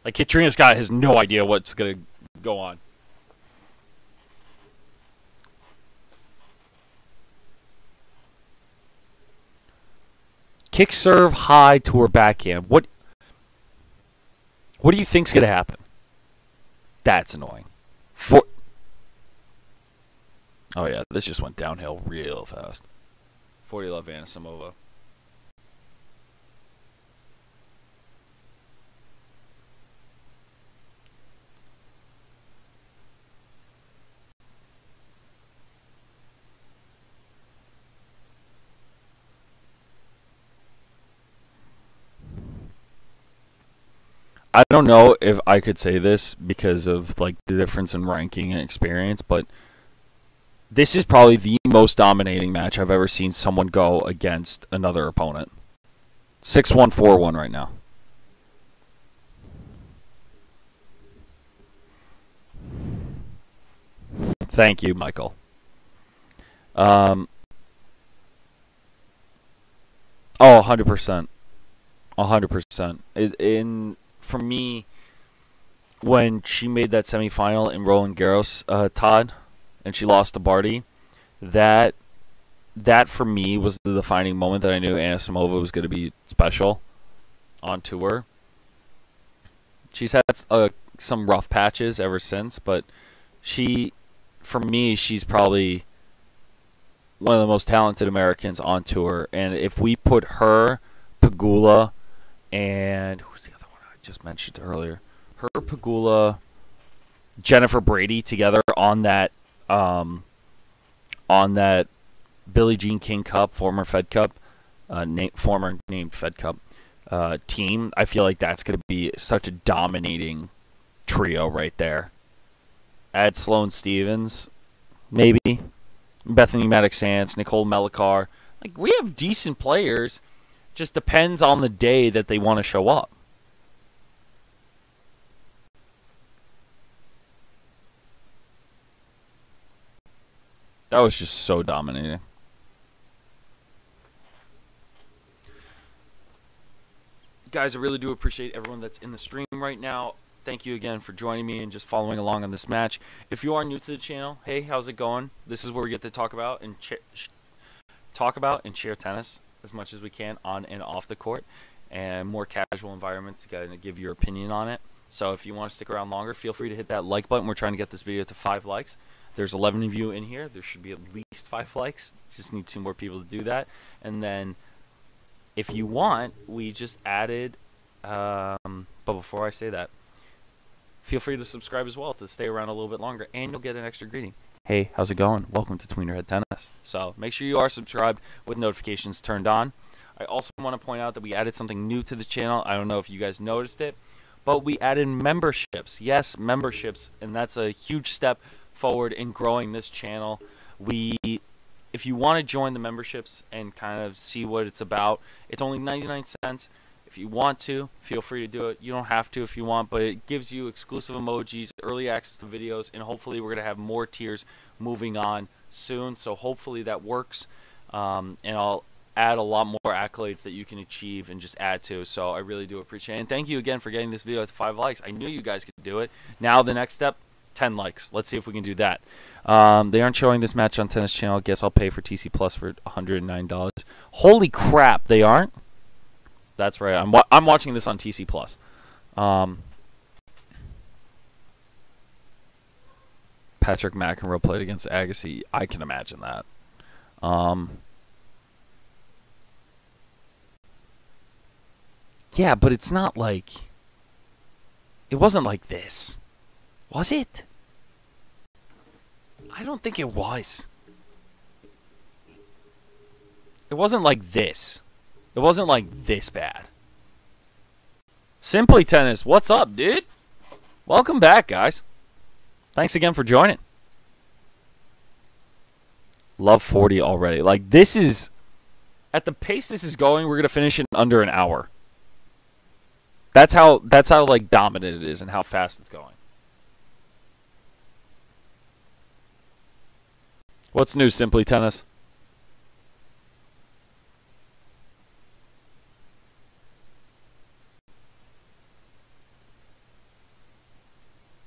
like Katrina Scott has no idea what's going to go on. Kick serve high to her backhand. What What do you think's going to happen? That's annoying. For Oh yeah, this just went downhill real fast. 40 love Anisimova. I don't know if I could say this because of like the difference in ranking and experience, but this is probably the most dominating match I've ever seen someone go against another opponent. 6-1-4-1 right now. Thank you, Michael. Um, oh, 100%. 100%. It, in for me when she made that semifinal in Roland Garros, uh, Todd, and she lost to Barty, that that for me was the defining moment that I knew Anisimova was going to be special on tour. She's had uh, some rough patches ever since, but she, for me, she's probably one of the most talented Americans on tour. And if we put her, Pegula, and who's just mentioned earlier? Her, Pegula, Jennifer Brady together on that, um, on that Billie Jean King Cup, former Fed Cup, uh, former named Fed Cup uh, team. I feel like that's going to be such a dominating trio right there. Add Sloane Stevens, maybe Bethany Mattek-Sands, Nicole Melichar. Like we have decent players. Just depends on the day that they want to show up. That was just so dominating. Guys, I really do appreciate everyone that's in the stream right now. Thank you again for joining me and just following along on this match. If you are new to the channel, hey, how's it going? This is where we get to talk about and talk about and share tennis as much as we can on and off the court and more casual environments to kind of give your opinion on it. So if you want to stick around longer, feel free to hit that like button. We're trying to get this video to five likes. There's 11 of you in here. There should be at least five likes. Just need two more people to do that. And then if you want, we just added. Um, but before I say that, feel free to subscribe as well to stay around a little bit longer, and you'll get an extra greeting. Hey, how's it going? Welcome to Tweenerhead Tennis. So make sure you are subscribed with notifications turned on. I also want to point out that we added something new to the channel. I don't know if you guys noticed it, but we added memberships. Yes, memberships, and that's a huge step forward in growing this channel. We if you want to join the memberships and kind of see what it's about, it's only 99 cents. If you want to, feel free to do it. You don't have to if you want, but it gives you exclusive emojis, early access to videos, and hopefully we're going to have more tiers moving on soon. So hopefully that works. Um, and I'll add a lot more accolades that you can achieve and just add to. So I really do appreciate it. And thank you again for getting this video to five likes. I knew you guys could do it. Now the next step, 10 likes. Let's see if we can do that. Um, they aren't showing this match on Tennis Channel. Guess I'll pay for TC Plus for $109. Holy crap, they aren't? That's right. I'm wa I'm watching this on TC Plus. Um, Patrick McEnroe played against Agassi. I can imagine that. Um, yeah, but it's not like it wasn't like this. Was it? I don't think it was. It wasn't like this. It wasn't like this bad. Simply Tennis, what's up, dude? Welcome back, guys. Thanks again for joining. Love 40 already. Like, this is... At the pace this is going, we're going to finish in under an hour. That's how, that's how, like, dominant it is and how fast it's going. What's new, Simply Tennis?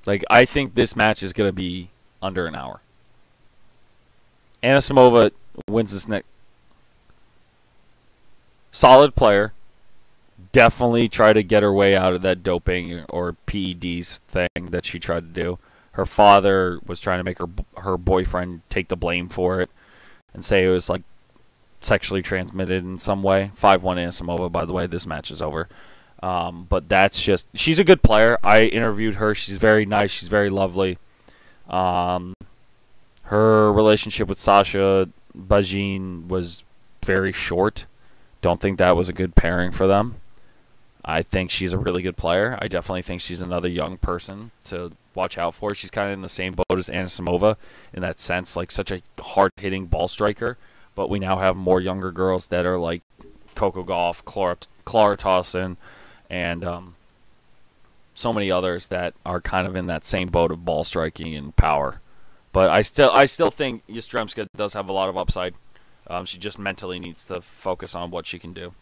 Like, I think this match is going to be under an hour. Anisimova wins this next. Solid player. Definitely try to get her way out of that doping or PEDs thing that she tried to do her father was trying to make her her boyfriend take the blame for it and say it was like sexually transmitted in some way. Five one Anisimova, by the way. This match is over. Um, but that's just she's a good player. I interviewed her. She's very nice. She's very lovely. Um, her relationship with Sascha Bajin was very short. Don't think that was a good pairing for them. I think she's a really good player. I definitely think she's another young person to watch out for. She's kind of in the same boat as Anisimova in that sense, like such a hard hitting ball striker. But we now have more younger girls that are like Coco Gauff, Clara, Clara and um, so many others that are kind of in that same boat of ball striking and power But I still I still think Yastremska does have a lot of upside. Um, she just mentally needs to focus on what she can do.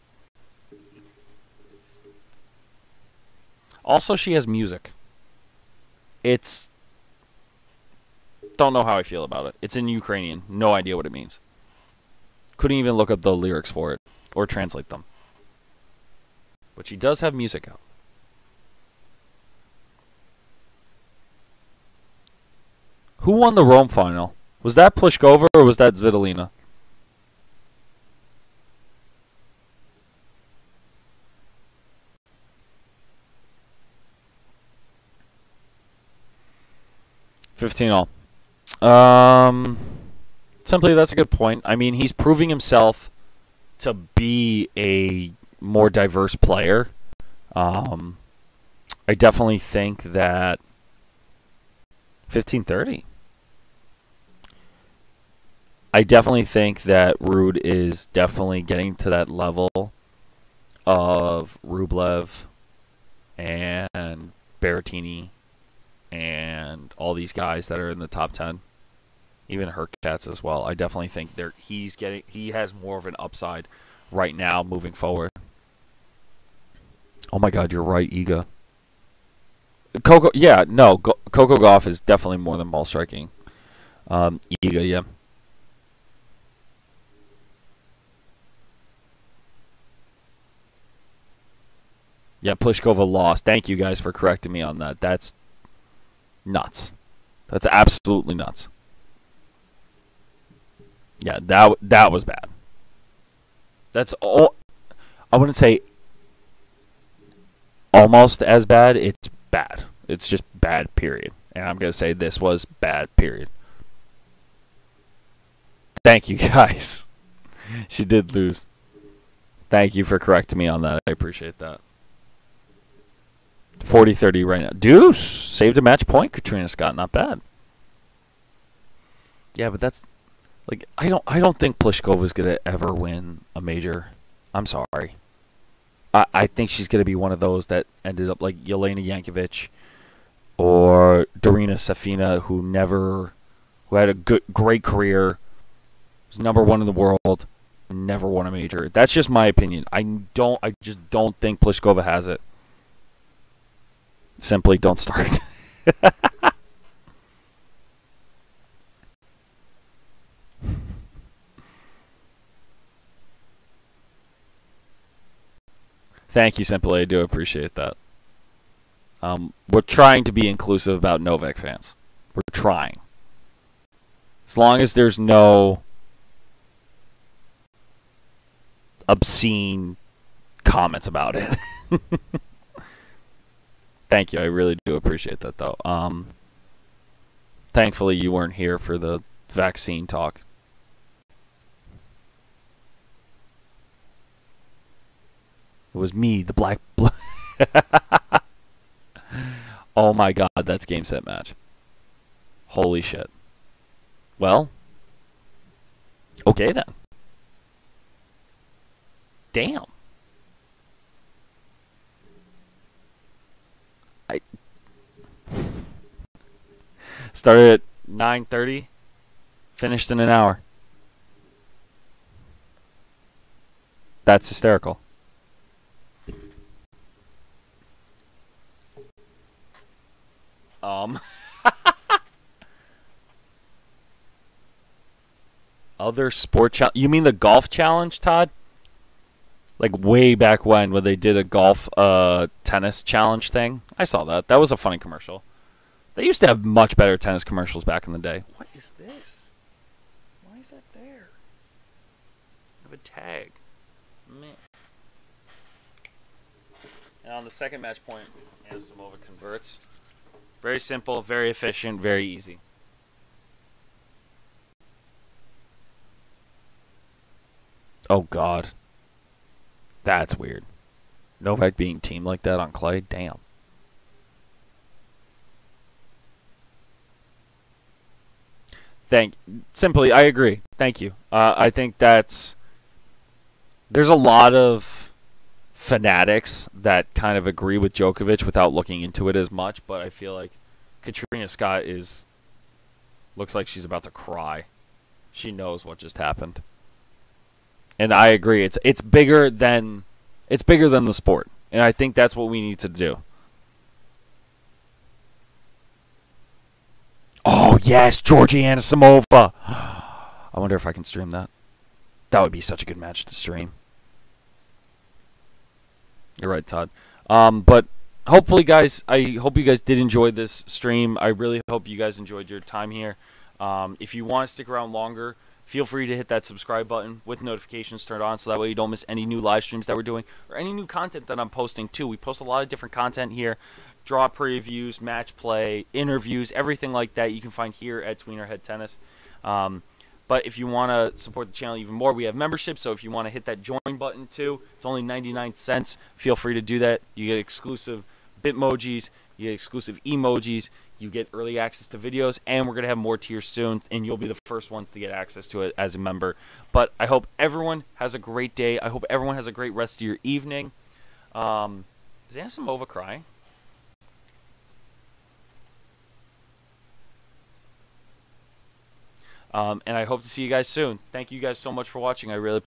Also, she has music. It's don't know how I feel about it. It's in Ukrainian. No idea what it means. Couldn't even look up the lyrics for it or translate them. But she does have music out. Who won the Rome final? Was that Pliskova or was that Svitolina? Fifteen all. Um, simply, that's a good point. I mean, he's proving himself to be a more diverse player. Um, I definitely think that fifteen thirty. I definitely think that Ruud is definitely getting to that level of Rublev and Berrettini and all these guys that are in the top 10 even Hurkacz as well. I definitely think they he's getting he has more of an upside right now moving forward. Oh my god you're right Iga. Coco yeah no Go, Coco Gauff is definitely more than ball striking. Um, Iga yeah. Yeah, Pliskova lost. Thank you guys for correcting me on that. That's nuts. That's absolutely nuts. Yeah, that that was bad. That's all. I wouldn't say almost as bad. It's bad. It's just bad. Period. And I'm gonna say this was bad. Period. Thank you guys. she did lose. Thank you for correcting me on that. I appreciate that. 40 30 right now. Deuce saved a match point, Katrina Scott. Not bad. Yeah, but that's like I don't I don't think Pliskova is gonna ever win a major. I'm sorry. I, I think she's gonna be one of those that ended up like Jelena Jankovic or Darina Safina who never who had a good great career, was number one in the world, never won a major. That's just my opinion. I don't I just don't think Pliskova has it. Simply don't start. Thank you, Simply. I do appreciate that. Um, we're trying to be inclusive about Novak fans. We're trying. As long as there's no obscene comments about it. Thank you. I really do appreciate that, though. Um, thankfully, you weren't here for the vaccine talk. It was me, the black. oh my god, that's game set match. Holy shit. Well, okay then. Damn. Started at 9:30, finished in an hour. That's hysterical. Um Other sport challenge? You mean the golf challenge, Todd? Like way back when when they did a golf uh tennis challenge thing? I saw that. That was a funny commercial. They used to have much better tennis commercials back in the day. What is this? Why is that there? I have a tag. Man. And on the second match point, Anisimova converts. Very simple, very efficient, very easy. Oh god. That's weird. Novak being teamed like that on clay? Damn. Thank simply, I agree. Thank you. Uh, I think that's there's a lot of fanatics that kind of agree with Djokovic without looking into it as much, but I feel like Katrina Scott is looks like she's about to cry. She knows what just happened. And I agree. It's it's bigger than it's bigger than the sport. And I think that's what we need to do. Oh, yes, Georgie Anisimova. I wonder if I can stream that. That would be such a good match to stream. You're right, Todd. Um, but hopefully, guys, I hope you guys did enjoy this stream. I really hope you guys enjoyed your time here. Um, if you want to stick around longer, feel free to hit that subscribe button with notifications turned on so that way you don't miss any new live streams that we're doing or any new content that I'm posting too. We post a lot of different content here draw previews, match play, interviews, everything like that you can find here at Tweener Head Tennis. Um, but if you want to support the channel even more, we have membership. So if you want to hit that join button too, it's only 99 cents. Feel free to do that. You get exclusive Bitmojis, you get exclusive emojis, you get early access to videos, and we're going to have more tiers soon, and you'll be the first ones to get access to it as a member. But I hope everyone has a great day. I hope everyone has a great rest of your evening. Um, is Anisimova crying? Um, and I hope to see you guys soon. Thank you guys so much for watching. I really